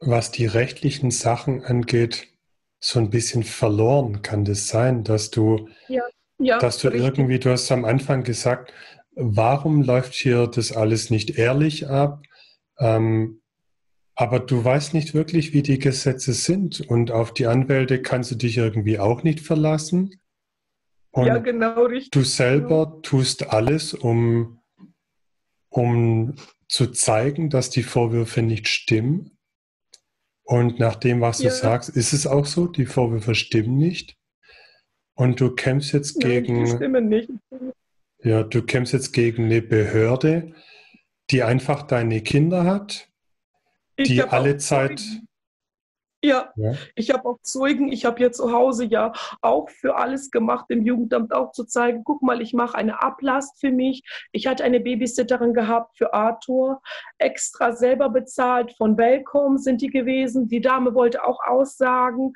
was die rechtlichen Sachen angeht, so ein bisschen verloren. Kann das sein, dass du, ja, ja, dass du richtig. irgendwie, du hast am Anfang gesagt, warum läuft hier das alles nicht ehrlich ab? Ähm, aber du weißt nicht wirklich, wie die Gesetze sind und auf die Anwälte kannst du dich irgendwie auch nicht verlassen. Und ja, genau richtig. Du selber tust alles, um, um zu zeigen, dass die Vorwürfe nicht stimmen. Und nach dem, was ja. du sagst, ist es auch so, die Vorwürfe stimmen nicht. Und du kämpfst jetzt Nein, gegen. Die stimmen nicht. Ja, du kämpfst jetzt gegen eine Behörde, die einfach deine Kinder hat, ich die alle Zeit. Ja, ja. ich habe auch Zeugen, ich habe hier zu Hause ja auch für alles gemacht, im Jugendamt auch zu zeigen, guck mal, ich mache eine Ablast für mich. Ich hatte eine Babysitterin gehabt für Arthur, extra selber bezahlt, von Welcome sind die gewesen. Die Dame wollte auch aussagen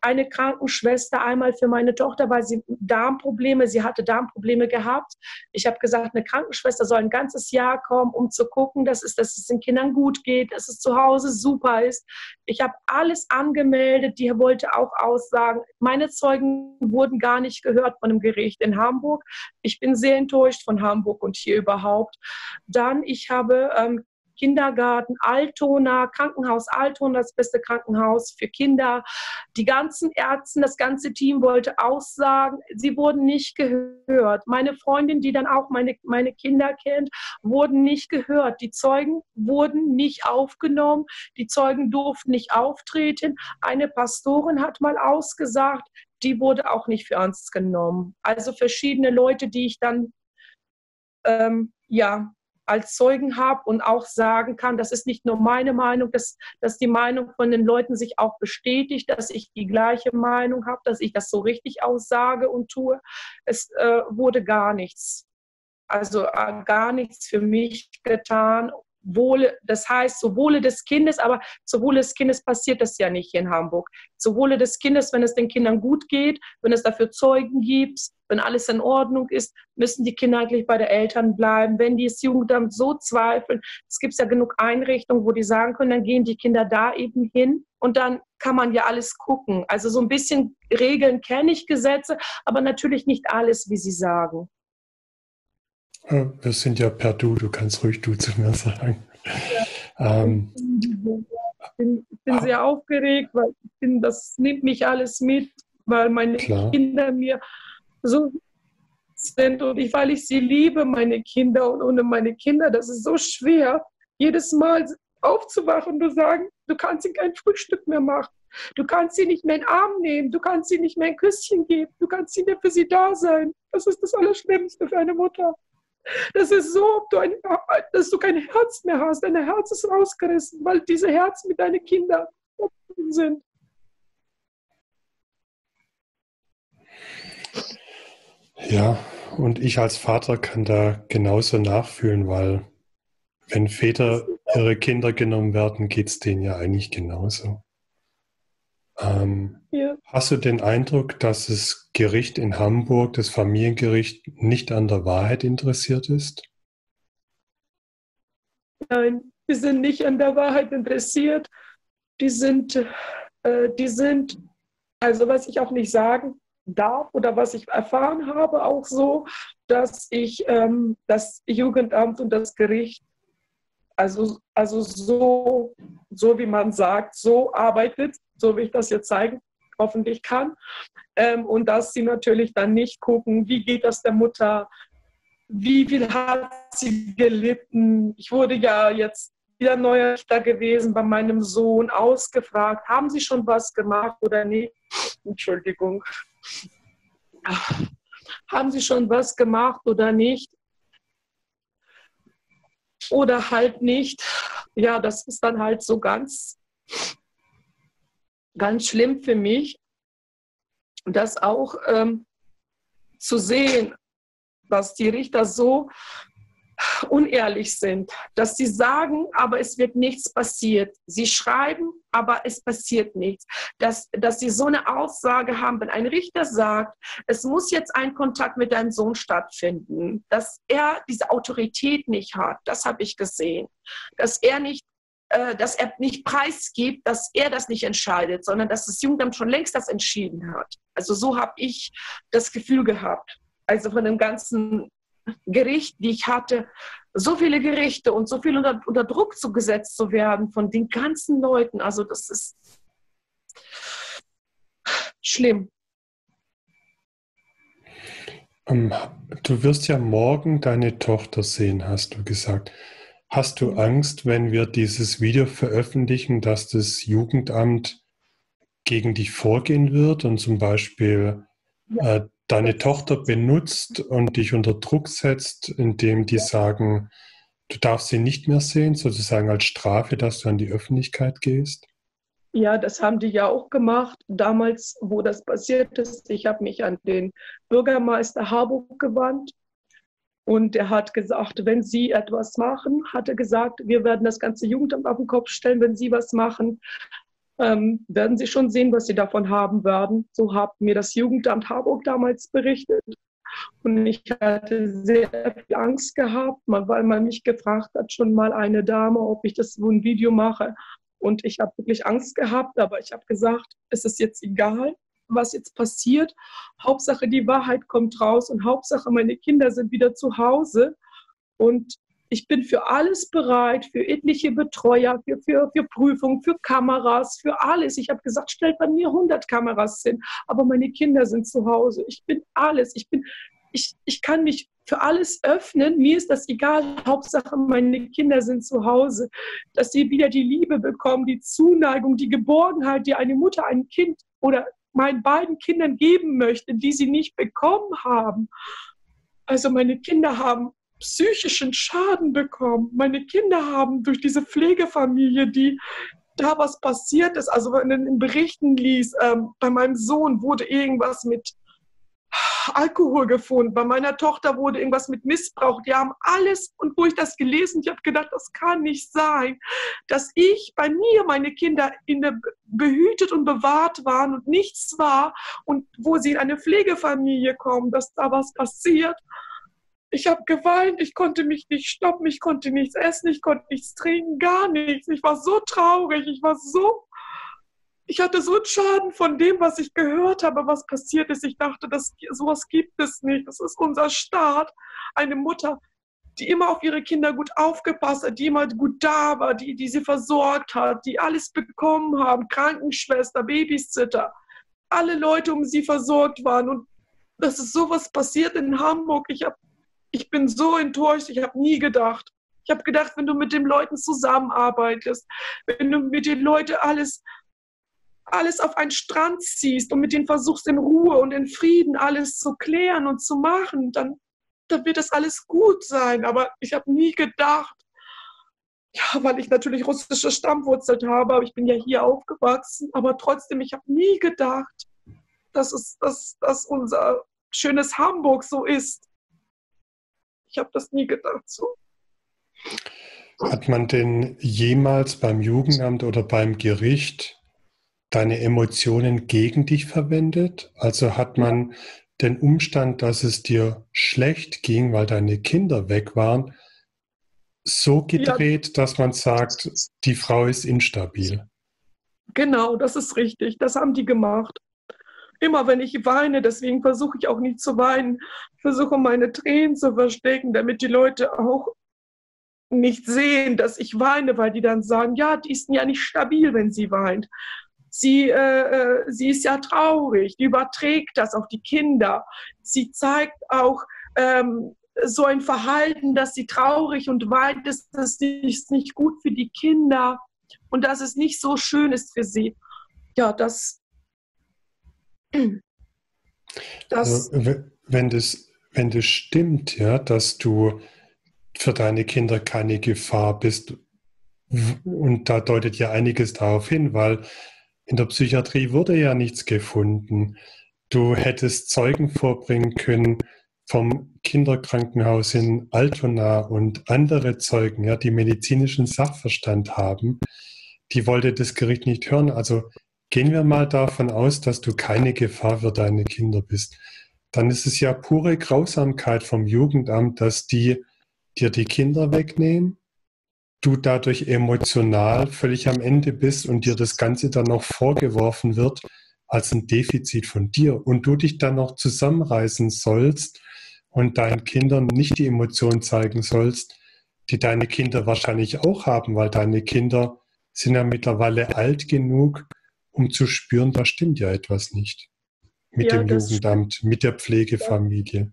eine Krankenschwester einmal für meine Tochter, weil sie Darmprobleme, sie hatte Darmprobleme gehabt. Ich habe gesagt, eine Krankenschwester soll ein ganzes Jahr kommen, um zu gucken, dass es, dass es den Kindern gut geht, dass es zu Hause super ist. Ich habe alles angemeldet, die wollte auch aussagen. Meine Zeugen wurden gar nicht gehört von dem Gericht in Hamburg. Ich bin sehr enttäuscht von Hamburg und hier überhaupt. Dann, ich habe ähm, Kindergarten, Altona, Krankenhaus Altona, das beste Krankenhaus für Kinder. Die ganzen Ärzte, das ganze Team wollte aussagen, sie wurden nicht gehört. Meine Freundin, die dann auch meine, meine Kinder kennt, wurden nicht gehört. Die Zeugen wurden nicht aufgenommen, die Zeugen durften nicht auftreten. Eine Pastorin hat mal ausgesagt, die wurde auch nicht für ernst genommen. Also verschiedene Leute, die ich dann ähm, ja als Zeugen habe und auch sagen kann, das ist nicht nur meine Meinung, dass, dass die Meinung von den Leuten sich auch bestätigt, dass ich die gleiche Meinung habe, dass ich das so richtig aussage und tue. Es äh, wurde gar nichts. Also äh, gar nichts für mich getan, Wohle, das heißt, zum Wohle des Kindes, aber zum Wohle des Kindes passiert das ja nicht hier in Hamburg. Zum Wohle des Kindes, wenn es den Kindern gut geht, wenn es dafür Zeugen gibt, wenn alles in Ordnung ist, müssen die Kinder eigentlich bei den Eltern bleiben. Wenn die das Jugendamt so zweifeln, es gibt ja genug Einrichtungen, wo die sagen können, dann gehen die Kinder da eben hin und dann kann man ja alles gucken. Also so ein bisschen Regeln kenne ich Gesetze, aber natürlich nicht alles, wie Sie sagen. Wir sind ja per Du, du kannst ruhig Du zu mir sagen. Ja. Ähm, ich bin, ich bin sehr aufgeregt, weil ich finde, das nimmt mich alles mit, weil meine Klar. Kinder mir so sind und ich, weil ich sie liebe, meine Kinder und ohne meine Kinder, das ist so schwer, jedes Mal aufzuwachen und zu sagen, du kannst ihnen kein Frühstück mehr machen. Du kannst sie nicht mehr in den Arm nehmen, du kannst sie nicht mehr ein Küsschen geben, du kannst nicht mehr für sie da sein. Das ist das Allerschlimmste für eine Mutter. Das ist so, du ein, dass du kein Herz mehr hast. Dein Herz ist rausgerissen, weil diese Herzen mit deinen Kindern sind. Ja, und ich als Vater kann da genauso nachfühlen, weil wenn Väter ihre Kinder genommen werden, geht es denen ja eigentlich genauso. Ähm, ja. Hast du den Eindruck, dass das Gericht in Hamburg, das Familiengericht, nicht an der Wahrheit interessiert ist? Nein, die sind nicht an der Wahrheit interessiert. Die sind, äh, die sind, also was ich auch nicht sagen darf oder was ich erfahren habe, auch so, dass ich ähm, das Jugendamt und das Gericht also, also so, so wie man sagt, so arbeitet, so wie ich das jetzt zeigen hoffentlich kann. Ähm, und dass sie natürlich dann nicht gucken, wie geht das der Mutter, wie viel hat sie gelitten. Ich wurde ja jetzt wieder neuer Richter gewesen bei meinem Sohn, ausgefragt, haben Sie schon was gemacht oder nicht? Entschuldigung. Haben Sie schon was gemacht oder nicht? oder halt nicht. Ja, das ist dann halt so ganz, ganz schlimm für mich, das auch ähm, zu sehen, dass die Richter so unehrlich sind, dass sie sagen, aber es wird nichts passiert. Sie schreiben, aber es passiert nichts. Dass, dass sie so eine Aussage haben, wenn ein Richter sagt, es muss jetzt ein Kontakt mit deinem Sohn stattfinden, dass er diese Autorität nicht hat, das habe ich gesehen. Dass er nicht dass er nicht preisgibt, dass er das nicht entscheidet, sondern dass das Jugendamt schon längst das entschieden hat. Also so habe ich das Gefühl gehabt. Also von dem ganzen Gericht, die ich hatte, so viele Gerichte und so viel unter, unter Druck zu gesetzt zu werden von den ganzen Leuten. Also das ist schlimm. Um, du wirst ja morgen deine Tochter sehen, hast du gesagt. Hast du Angst, wenn wir dieses Video veröffentlichen, dass das Jugendamt gegen dich vorgehen wird und zum Beispiel ja. äh, deine Tochter benutzt und dich unter Druck setzt, indem die sagen, du darfst sie nicht mehr sehen, sozusagen als Strafe, dass du an die Öffentlichkeit gehst? Ja, das haben die ja auch gemacht. Damals, wo das passiert ist, ich habe mich an den Bürgermeister Harburg gewandt und er hat gesagt, wenn Sie etwas machen, hat er gesagt, wir werden das ganze Jugendamt auf den Kopf stellen, wenn Sie was machen ähm, werden Sie schon sehen, was Sie davon haben werden. So hat mir das Jugendamt Harburg damals berichtet. Und ich hatte sehr viel Angst gehabt, weil man mich gefragt hat, schon mal eine Dame, ob ich das so ein Video mache. Und ich habe wirklich Angst gehabt, aber ich habe gesagt, es ist jetzt egal, was jetzt passiert. Hauptsache, die Wahrheit kommt raus und Hauptsache, meine Kinder sind wieder zu Hause. Und ich bin für alles bereit, für etliche Betreuer, für, für, für Prüfungen, für Kameras, für alles. Ich habe gesagt, stellt bei mir 100 Kameras hin, aber meine Kinder sind zu Hause. Ich bin alles. Ich, bin, ich, ich kann mich für alles öffnen. Mir ist das egal. Hauptsache, meine Kinder sind zu Hause. Dass sie wieder die Liebe bekommen, die Zuneigung, die Geborgenheit, die eine Mutter ein Kind oder meinen beiden Kindern geben möchte, die sie nicht bekommen haben. Also meine Kinder haben psychischen Schaden bekommen. Meine Kinder haben durch diese Pflegefamilie, die da was passiert ist, also wenn in den Berichten liest, ähm, bei meinem Sohn wurde irgendwas mit Alkohol gefunden, bei meiner Tochter wurde irgendwas mit Missbrauch. Die haben alles, und wo ich das gelesen, ich habe gedacht, das kann nicht sein, dass ich bei mir meine Kinder in der, behütet und bewahrt waren und nichts war und wo sie in eine Pflegefamilie kommen, dass da was passiert ich habe geweint, ich konnte mich nicht stoppen, ich konnte nichts essen, ich konnte nichts trinken, gar nichts. Ich war so traurig, ich war so, ich hatte so einen Schaden von dem, was ich gehört habe, was passiert ist. Ich dachte, das, sowas gibt es nicht. Das ist unser Staat. Eine Mutter, die immer auf ihre Kinder gut aufgepasst hat, die immer gut da war, die, die sie versorgt hat, die alles bekommen haben, Krankenschwester, Babysitter, alle Leute um sie versorgt waren und dass es sowas passiert in Hamburg. Ich, hab, ich bin so enttäuscht. Ich habe nie gedacht. Ich habe gedacht, wenn du mit den Leuten zusammenarbeitest, wenn du mit den Leuten alles, alles auf einen Strand ziehst und mit denen versuchst, in Ruhe und in Frieden alles zu klären und zu machen, dann, dann wird das alles gut sein. Aber ich habe nie gedacht, ja, weil ich natürlich russische Stammwurzeln habe, aber ich bin ja hier aufgewachsen, aber trotzdem, ich habe nie gedacht, dass, es, dass, dass unser schönes Hamburg so ist. Ich habe das nie gedacht so. Hat man denn jemals beim Jugendamt oder beim Gericht deine Emotionen gegen dich verwendet? Also hat man den Umstand, dass es dir schlecht ging, weil deine Kinder weg waren, so gedreht, ja. dass man sagt, die Frau ist instabil. Genau, das ist richtig. Das haben die gemacht. Immer wenn ich weine, deswegen versuche ich auch nicht zu weinen, versuche meine Tränen zu verstecken, damit die Leute auch nicht sehen, dass ich weine, weil die dann sagen, ja, die ist ja nicht stabil, wenn sie weint. Sie, äh, äh sie ist ja traurig, die überträgt das auf die Kinder. Sie zeigt auch, ähm, so ein Verhalten, dass sie traurig und weit ist, das ist nicht gut für die Kinder und dass es nicht so schön ist für sie. Ja, das. das also, wenn, das wenn das stimmt, ja, dass du für deine Kinder keine Gefahr bist, und da deutet ja einiges darauf hin, weil in der Psychiatrie wurde ja nichts gefunden. Du hättest Zeugen vorbringen können, vom Kinderkrankenhaus in Altona und andere Zeugen, ja, die medizinischen Sachverstand haben, die wollte das Gericht nicht hören. Also gehen wir mal davon aus, dass du keine Gefahr für deine Kinder bist. Dann ist es ja pure Grausamkeit vom Jugendamt, dass die dir die Kinder wegnehmen, du dadurch emotional völlig am Ende bist und dir das Ganze dann noch vorgeworfen wird als ein Defizit von dir und du dich dann noch zusammenreißen sollst und deinen Kindern nicht die Emotionen zeigen sollst, die deine Kinder wahrscheinlich auch haben, weil deine Kinder sind ja mittlerweile alt genug, um zu spüren, da stimmt ja etwas nicht mit ja, dem Jugendamt, stimmt. mit der Pflegefamilie.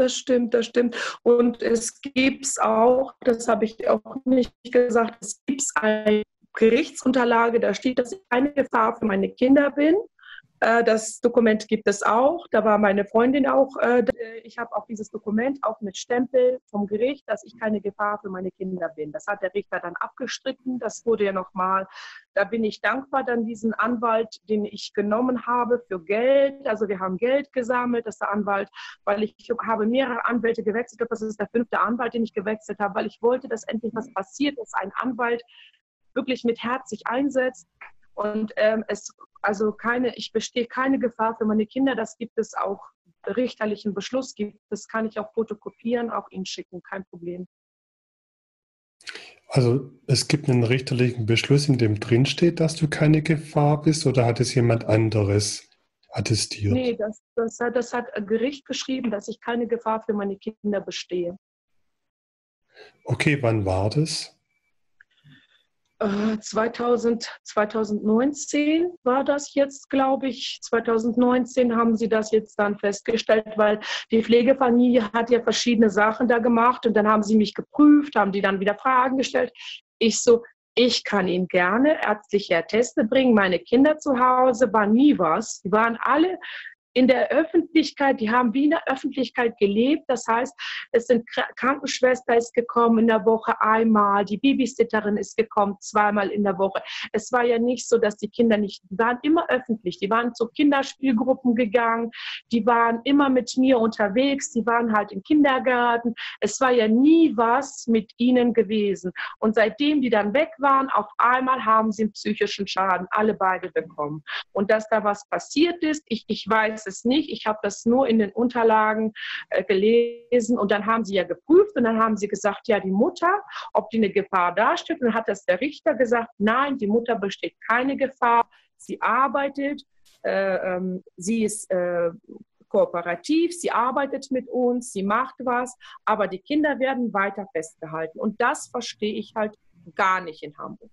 Das stimmt, das stimmt. Und es gibt auch, das habe ich auch nicht gesagt, es gibt eine Gerichtsunterlage, da steht, dass ich keine Gefahr für meine Kinder bin. Äh, das Dokument gibt es auch. Da war meine Freundin auch. Äh, ich habe auch dieses Dokument auch mit Stempel vom Gericht, dass ich keine Gefahr für meine Kinder bin. Das hat der Richter dann abgestritten. Das wurde ja nochmal. Da bin ich dankbar dann diesen Anwalt, den ich genommen habe für Geld. Also wir haben Geld gesammelt, dass der Anwalt, weil ich habe mehrere Anwälte gewechselt. Ich glaube, das ist der fünfte Anwalt, den ich gewechselt habe, weil ich wollte, dass endlich was passiert, dass ein Anwalt wirklich mit Herz sich einsetzt und ähm, es, also keine, ich bestehe keine Gefahr für meine Kinder. Das gibt es auch richterlichen Beschluss gibt. Das kann ich auch fotokopieren, auch Ihnen schicken, kein Problem. Also es gibt einen richterlichen Beschluss, in dem drin steht, dass du keine Gefahr bist, oder hat es jemand anderes attestiert? Nee, das, das, das hat ein Gericht geschrieben, dass ich keine Gefahr für meine Kinder bestehe. Okay, wann war das? 2000, äh, 2019 war das jetzt, glaube ich. 2019 haben sie das jetzt dann festgestellt, weil die Pflegefamilie hat ja verschiedene Sachen da gemacht und dann haben sie mich geprüft, haben die dann wieder Fragen gestellt. Ich so, ich kann Ihnen gerne ärztliche Atteste bringen. Meine Kinder zu Hause war nie was. Die waren alle in der Öffentlichkeit, die haben wie in der Öffentlichkeit gelebt. Das heißt, es sind Krankenschwester ist gekommen in der Woche einmal, die Babysitterin ist gekommen zweimal in der Woche. Es war ja nicht so, dass die Kinder nicht, die waren immer öffentlich. Die waren zu Kinderspielgruppen gegangen, die waren immer mit mir unterwegs, die waren halt im Kindergarten. Es war ja nie was mit ihnen gewesen. Und seitdem die dann weg waren, auf einmal haben sie einen psychischen Schaden, alle beide bekommen. Und dass da was passiert ist, ich, ich weiß weiß es nicht. Ich habe das nur in den Unterlagen äh, gelesen und dann haben sie ja geprüft und dann haben sie gesagt, ja, die Mutter, ob die eine Gefahr darstellt. Und dann hat das der Richter gesagt, nein, die Mutter besteht keine Gefahr. Sie arbeitet, äh, ähm, sie ist äh, kooperativ, sie arbeitet mit uns, sie macht was, aber die Kinder werden weiter festgehalten. Und das verstehe ich halt gar nicht in Hamburg.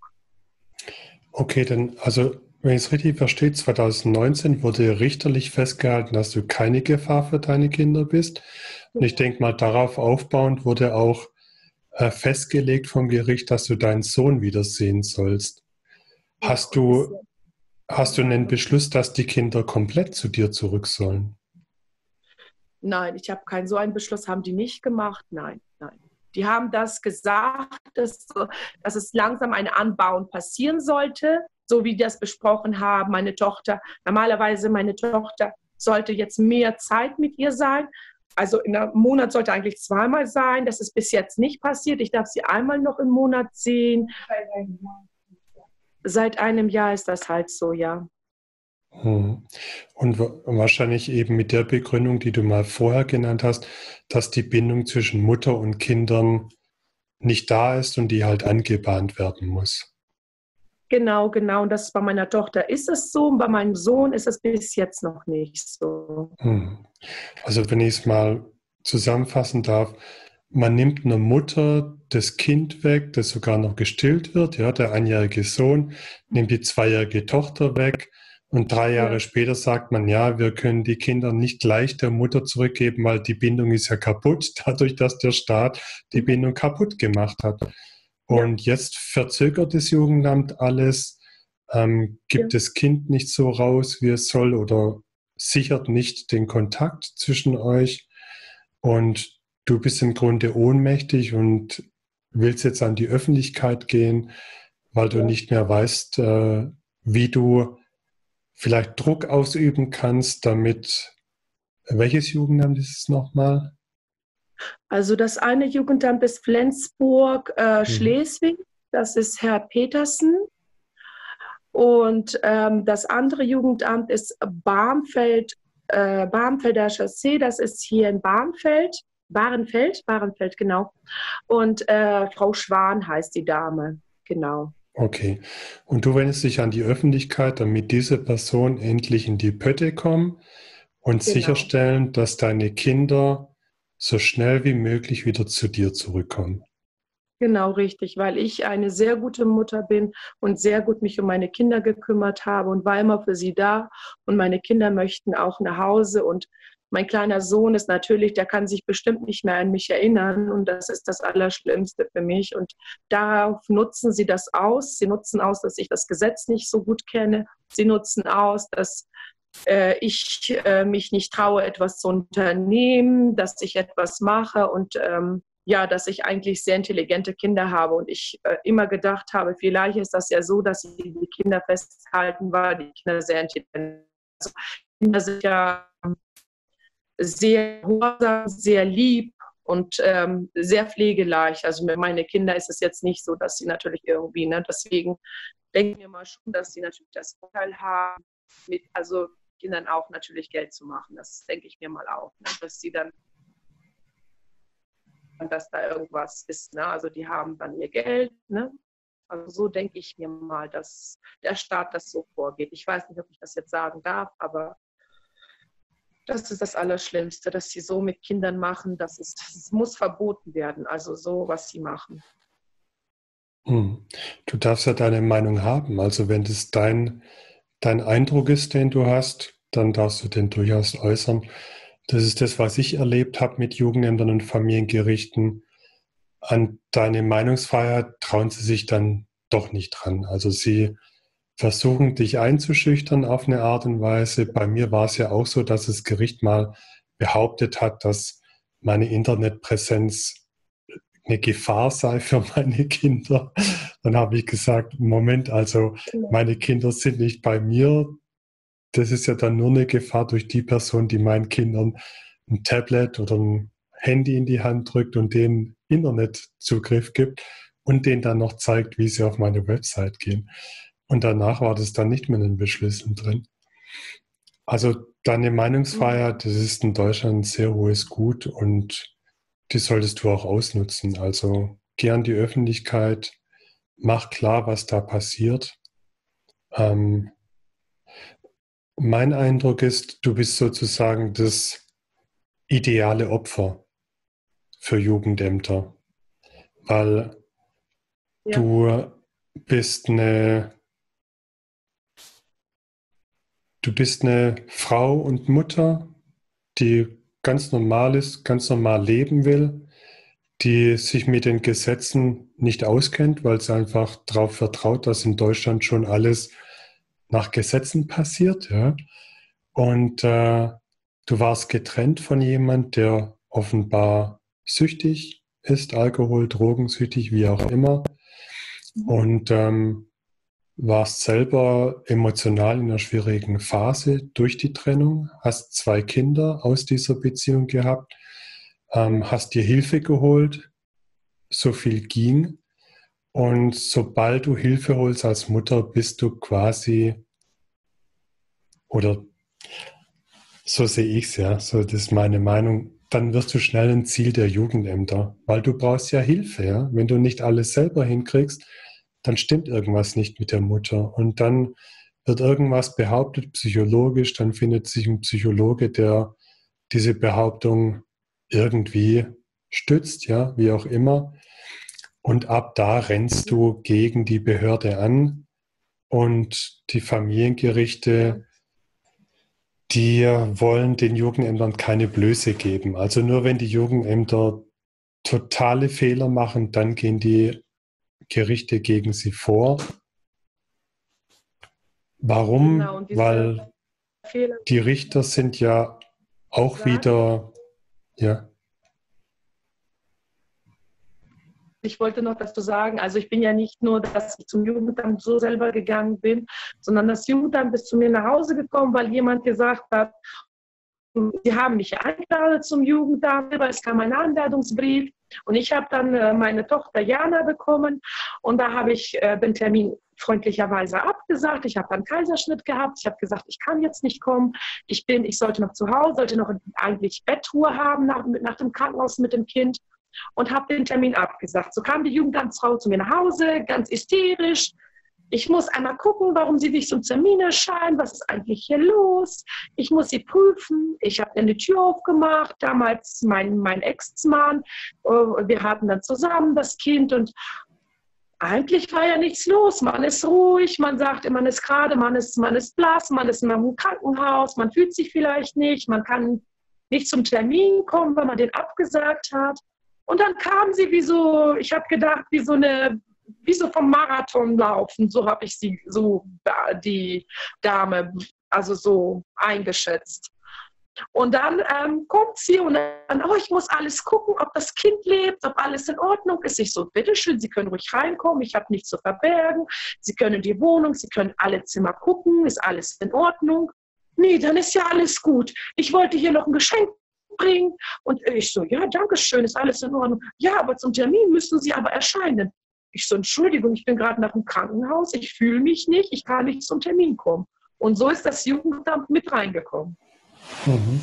Okay, dann also wenn ich es richtig verstehe, 2019 wurde richterlich festgehalten, dass du keine Gefahr für deine Kinder bist. Und ich denke mal, darauf aufbauend wurde auch äh, festgelegt vom Gericht, dass du deinen Sohn wiedersehen sollst. Hast du, hast du einen Beschluss, dass die Kinder komplett zu dir zurück sollen? Nein, ich habe keinen so einen Beschluss, haben die nicht gemacht. Nein, nein. Die haben das gesagt, dass, dass es langsam ein Anbauen passieren sollte, so wie die das besprochen haben. Meine Tochter, normalerweise meine Tochter sollte jetzt mehr Zeit mit ihr sein. Also in einem Monat sollte eigentlich zweimal sein. Das ist bis jetzt nicht passiert. Ich darf sie einmal noch im Monat sehen. Seit einem Jahr ist das halt so, ja. Hm. Und wahrscheinlich eben mit der Begründung, die du mal vorher genannt hast, dass die Bindung zwischen Mutter und Kindern nicht da ist und die halt angebahnt werden muss. Genau, genau. Und das bei meiner Tochter ist es so, und bei meinem Sohn ist es bis jetzt noch nicht so. Hm. Also wenn ich es mal zusammenfassen darf, man nimmt einer Mutter das Kind weg, das sogar noch gestillt wird, ja, der einjährige Sohn, nimmt die zweijährige Tochter weg und drei Jahre ja. später sagt man, ja, wir können die Kinder nicht gleich der Mutter zurückgeben, weil die Bindung ist ja kaputt, dadurch, dass der Staat die Bindung kaputt gemacht hat. Und ja. jetzt verzögert das Jugendamt alles, ähm, gibt ja. das Kind nicht so raus, wie es soll oder sichert nicht den Kontakt zwischen euch. Und du bist im Grunde ohnmächtig und willst jetzt an die Öffentlichkeit gehen, weil du nicht mehr weißt, äh, wie du vielleicht Druck ausüben kannst, damit, welches Jugendamt ist es nochmal? Also das eine Jugendamt ist Flensburg, äh, mhm. Schleswig, das ist Herr Petersen. Und ähm, das andere Jugendamt ist Barmfeld, äh, Barmfelder Chaussee, das ist hier in Barmfeld, Barenfeld, Barenfeld, genau. Und äh, Frau Schwan heißt die Dame, genau. Okay. Und du wendest dich an die Öffentlichkeit, damit diese Person endlich in die Pötte kommt und genau. sicherstellen, dass deine Kinder so schnell wie möglich wieder zu dir zurückkommen. Genau, richtig, weil ich eine sehr gute Mutter bin und sehr gut mich um meine Kinder gekümmert habe und war immer für sie da. Und meine Kinder möchten auch nach Hause und mein kleiner Sohn ist natürlich, der kann sich bestimmt nicht mehr an mich erinnern und das ist das Allerschlimmste für mich. Und darauf nutzen sie das aus. Sie nutzen aus, dass ich das Gesetz nicht so gut kenne. Sie nutzen aus, dass äh, ich äh, mich nicht traue, etwas zu unternehmen, dass ich etwas mache und ähm, ja, dass ich eigentlich sehr intelligente Kinder habe und ich äh, immer gedacht habe, vielleicht ist das ja so, dass sie die Kinder festhalten, weil die Kinder sehr intelligent sind. Also, Kinder sind ja sehr gehorsam, sehr lieb und ähm, sehr pflegeleicht. Also mit meinen Kindern ist es jetzt nicht so, dass sie natürlich irgendwie, ne, deswegen denken wir mal schon, dass sie natürlich das Vorteil haben, mit also Kindern auch natürlich Geld zu machen. Das denke ich mir mal auch, ne, dass sie dann dass da irgendwas ist. Ne? Also die haben dann ihr Geld. Ne? Also so denke ich mir mal, dass der Staat das so vorgeht. Ich weiß nicht, ob ich das jetzt sagen darf, aber das ist das Allerschlimmste, dass sie so mit Kindern machen. Das, ist, das muss verboten werden, also so, was sie machen. Hm. Du darfst ja deine Meinung haben. Also wenn das dein, dein Eindruck ist, den du hast, dann darfst du den durchaus äußern. Das ist das, was ich erlebt habe mit Jugendämtern und Familiengerichten. An deine Meinungsfreiheit trauen sie sich dann doch nicht dran. Also sie versuchen, dich einzuschüchtern auf eine Art und Weise. Bei mir war es ja auch so, dass das Gericht mal behauptet hat, dass meine Internetpräsenz eine Gefahr sei für meine Kinder. Dann habe ich gesagt, Moment, also meine Kinder sind nicht bei mir. Das ist ja dann nur eine Gefahr durch die Person, die meinen Kindern ein Tablet oder ein Handy in die Hand drückt und denen Internetzugriff gibt und denen dann noch zeigt, wie sie auf meine Website gehen. Und danach war das dann nicht mehr in den Beschlüssen drin. Also deine Meinungsfreiheit, das ist in Deutschland ein sehr hohes Gut und die solltest du auch ausnutzen. Also geh an die Öffentlichkeit, mach klar, was da passiert. Ähm, mein Eindruck ist, du bist sozusagen das ideale Opfer für Jugendämter, weil ja. du bist eine du bist eine Frau und Mutter, die ganz normal ist, ganz normal leben will, die sich mit den Gesetzen nicht auskennt, weil sie einfach darauf vertraut, dass in Deutschland schon alles nach Gesetzen passiert. Ja? Und äh, du warst getrennt von jemand, der offenbar süchtig ist, Alkohol, drogensüchtig, wie auch immer. Und ähm, warst selber emotional in einer schwierigen Phase durch die Trennung, hast zwei Kinder aus dieser Beziehung gehabt, ähm, hast dir Hilfe geholt, so viel ging. Und sobald du Hilfe holst als Mutter, bist du quasi, oder so sehe ich es ja, so das ist meine Meinung, dann wirst du schnell ein Ziel der Jugendämter, weil du brauchst ja Hilfe. Ja? Wenn du nicht alles selber hinkriegst, dann stimmt irgendwas nicht mit der Mutter. Und dann wird irgendwas behauptet psychologisch, dann findet sich ein Psychologe, der diese Behauptung irgendwie stützt, ja, wie auch immer. Und ab da rennst du gegen die Behörde an und die Familiengerichte die wollen den Jugendämtern keine Blöße geben. Also nur wenn die Jugendämter totale Fehler machen, dann gehen die Gerichte gegen sie vor. Warum? Genau, Weil Fehler die Richter sind ja auch wieder, ja. ich wollte noch dazu sagen, also ich bin ja nicht nur, dass ich zum Jugendamt so selber gegangen bin, sondern das Jugendamt ist zu mir nach Hause gekommen, weil jemand gesagt hat, Sie haben mich eingeladen zum Jugendamt, aber es kam ein Einladungsbrief und ich habe dann äh, meine Tochter Jana bekommen und da habe ich äh, den Termin freundlicherweise abgesagt. Ich habe einen Kaiserschnitt gehabt. Ich habe gesagt, ich kann jetzt nicht kommen. Ich bin, ich sollte noch zu Hause, sollte noch eigentlich Bettruhe haben nach, nach dem Krankenhaus mit dem Kind und habe den Termin abgesagt. So kam die Jugendamtsfrau zu mir nach Hause, ganz hysterisch. Ich muss einmal gucken, warum sie nicht zum Termin erscheinen. Was ist eigentlich hier los? Ich muss sie prüfen. Ich habe eine Tür aufgemacht. Damals mein, mein Ex-Mann. Äh, wir hatten dann zusammen das Kind und eigentlich war ja nichts los. Man ist ruhig, man sagt, man ist gerade, man ist, man ist blass, man ist in einem Krankenhaus, man fühlt sich vielleicht nicht, man kann nicht zum Termin kommen, weil man den abgesagt hat. Und dann kam sie wie so, ich habe gedacht, wie so eine, wie so vom Marathon laufen, so habe ich sie, so die Dame, also so eingeschätzt. Und dann ähm, kommt sie und dann, oh, ich muss alles gucken, ob das Kind lebt, ob alles in Ordnung ist. Ich so, bitteschön, Sie können ruhig reinkommen, ich habe nichts zu verbergen. Sie können die Wohnung, Sie können alle Zimmer gucken, ist alles in Ordnung. Nee, dann ist ja alles gut. Ich wollte hier noch ein Geschenk bringen. Und ich so, ja, danke schön, ist alles in Ordnung. Ja, aber zum Termin müssen Sie aber erscheinen. Ich so, Entschuldigung, ich bin gerade nach dem Krankenhaus, ich fühle mich nicht, ich kann nicht zum Termin kommen. Und so ist das Jugendamt mit reingekommen. Mhm.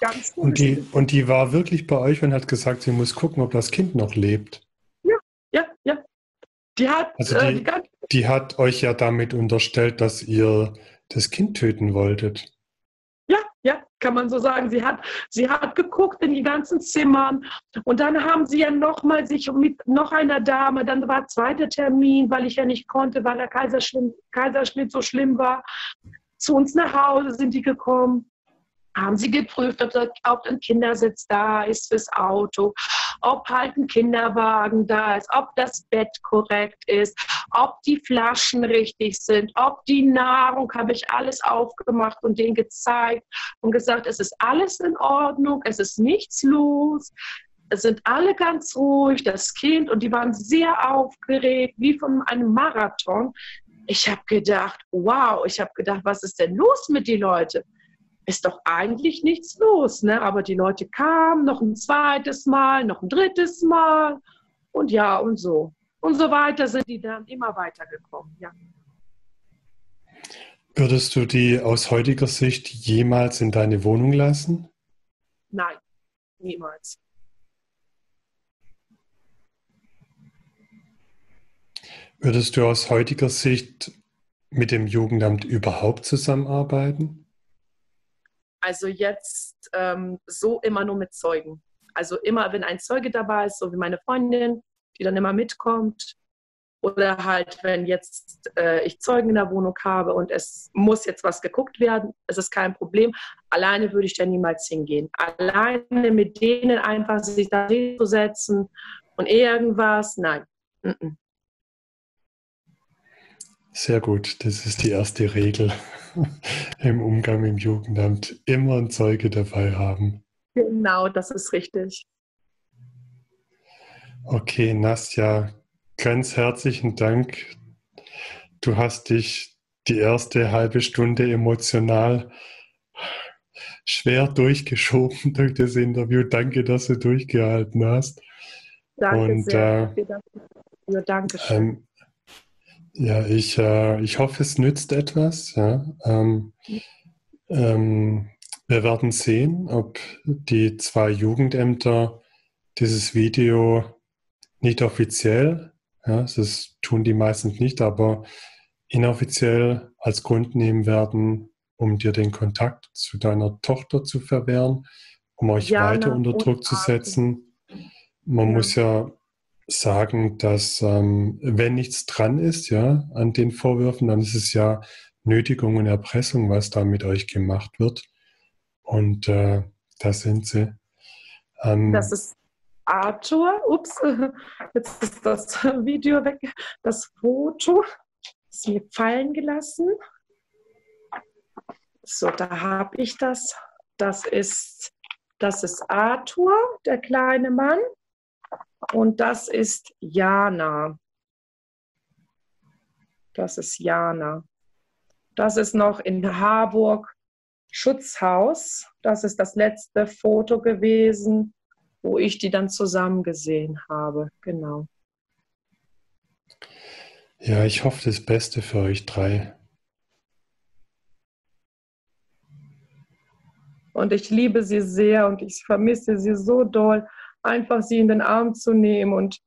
Ganz gut. Und die, und die war wirklich bei euch und hat gesagt, sie muss gucken, ob das Kind noch lebt. Ja, ja, ja. Die hat, also die, äh, die, die hat euch ja damit unterstellt, dass ihr das Kind töten wolltet. Kann man so sagen. Sie hat, sie hat geguckt in die ganzen Zimmern und dann haben sie ja nochmal sich mit noch einer Dame, dann war zweiter Termin, weil ich ja nicht konnte, weil der Kaiserschnitt, Kaiserschnitt so schlimm war. Zu uns nach Hause sind die gekommen haben sie geprüft, ob, ob ein Kindersitz da ist fürs Auto, ob halt ein Kinderwagen da ist, ob das Bett korrekt ist, ob die Flaschen richtig sind, ob die Nahrung, habe ich alles aufgemacht und denen gezeigt und gesagt, es ist alles in Ordnung, es ist nichts los. Es sind alle ganz ruhig, das Kind, und die waren sehr aufgeregt, wie von einem Marathon. Ich habe gedacht, wow, ich habe gedacht, was ist denn los mit den Leuten? Ist doch eigentlich nichts los. Ne? Aber die Leute kamen noch ein zweites Mal, noch ein drittes Mal und ja und so. Und so weiter sind die dann immer weitergekommen. Ja. Würdest du die aus heutiger Sicht jemals in deine Wohnung lassen? Nein, niemals. Würdest du aus heutiger Sicht mit dem Jugendamt überhaupt zusammenarbeiten? Also jetzt ähm, so immer nur mit Zeugen. Also immer, wenn ein Zeuge dabei ist, so wie meine Freundin, die dann immer mitkommt, oder halt, wenn jetzt äh, ich Zeugen in der Wohnung habe und es muss jetzt was geguckt werden, es ist kein Problem. Alleine würde ich da niemals hingehen. Alleine mit denen einfach sich da hinzusetzen und irgendwas, nein. Mm -mm. Sehr gut, das ist die erste Regel im Umgang im Jugendamt. Immer ein Zeuge dabei haben. Genau, das ist richtig. Okay, Nastja, ganz herzlichen Dank. Du hast dich die erste halbe Stunde emotional schwer durchgeschoben durch das Interview. Danke, dass du durchgehalten hast. Danke Und, sehr. Äh, ja, danke schön. Ähm, ja, ich, äh, ich hoffe, es nützt etwas. Ja. Ähm, ähm, wir werden sehen, ob die zwei Jugendämter dieses Video nicht offiziell, ja, das tun die meistens nicht, aber inoffiziell als Grund nehmen werden, um dir den Kontakt zu deiner Tochter zu verwehren, um euch Jana weiter unter Druck zu setzen. Man ja. muss ja sagen, dass ähm, wenn nichts dran ist, ja, an den Vorwürfen, dann ist es ja Nötigung und Erpressung, was da mit euch gemacht wird. Und äh, da sind sie. Ähm, das ist Arthur. Ups, jetzt ist das Video weg. Das Foto ist mir fallen gelassen. So, da habe ich das. Das ist, das ist Arthur, der kleine Mann. Und das ist Jana. Das ist Jana. Das ist noch in Harburg Schutzhaus. Das ist das letzte Foto gewesen, wo ich die dann zusammen gesehen habe. Genau. Ja, ich hoffe das Beste für euch drei. Und ich liebe sie sehr und ich vermisse sie so doll einfach sie in den Arm zu nehmen und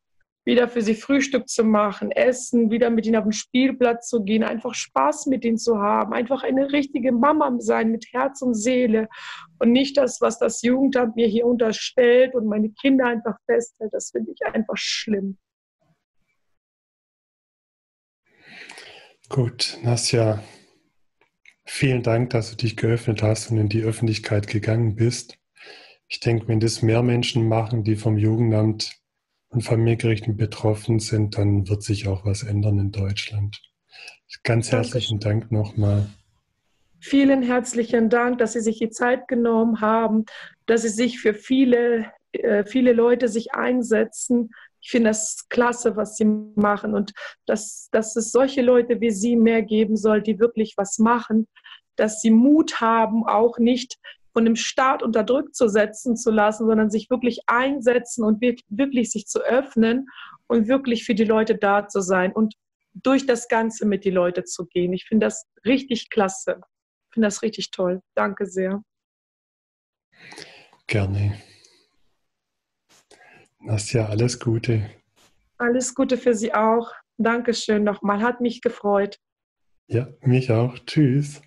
wieder für sie Frühstück zu machen, essen, wieder mit ihnen auf den Spielplatz zu gehen, einfach Spaß mit ihnen zu haben, einfach eine richtige Mama sein mit Herz und Seele und nicht das, was das Jugendamt mir hier unterstellt und meine Kinder einfach festhält. Das finde ich einfach schlimm. Gut, Nasja, vielen Dank, dass du dich geöffnet hast und in die Öffentlichkeit gegangen bist. Ich denke, wenn das mehr Menschen machen, die vom Jugendamt und Familiengerichten betroffen sind, dann wird sich auch was ändern in Deutschland. Ganz herzlichen Dank nochmal. Vielen herzlichen Dank, dass Sie sich die Zeit genommen haben, dass Sie sich für viele, äh, viele Leute sich einsetzen. Ich finde das klasse, was Sie machen und dass, dass es solche Leute wie Sie mehr geben soll, die wirklich was machen, dass sie Mut haben, auch nicht von dem Staat unterdrückt zu setzen zu lassen, sondern sich wirklich einsetzen und wirklich sich zu öffnen und wirklich für die Leute da zu sein und durch das Ganze mit die Leute zu gehen. Ich finde das richtig klasse. Ich finde das richtig toll. Danke sehr. Gerne. Nastja, alles Gute. Alles Gute für Sie auch. Dankeschön nochmal. Hat mich gefreut. Ja, mich auch. Tschüss.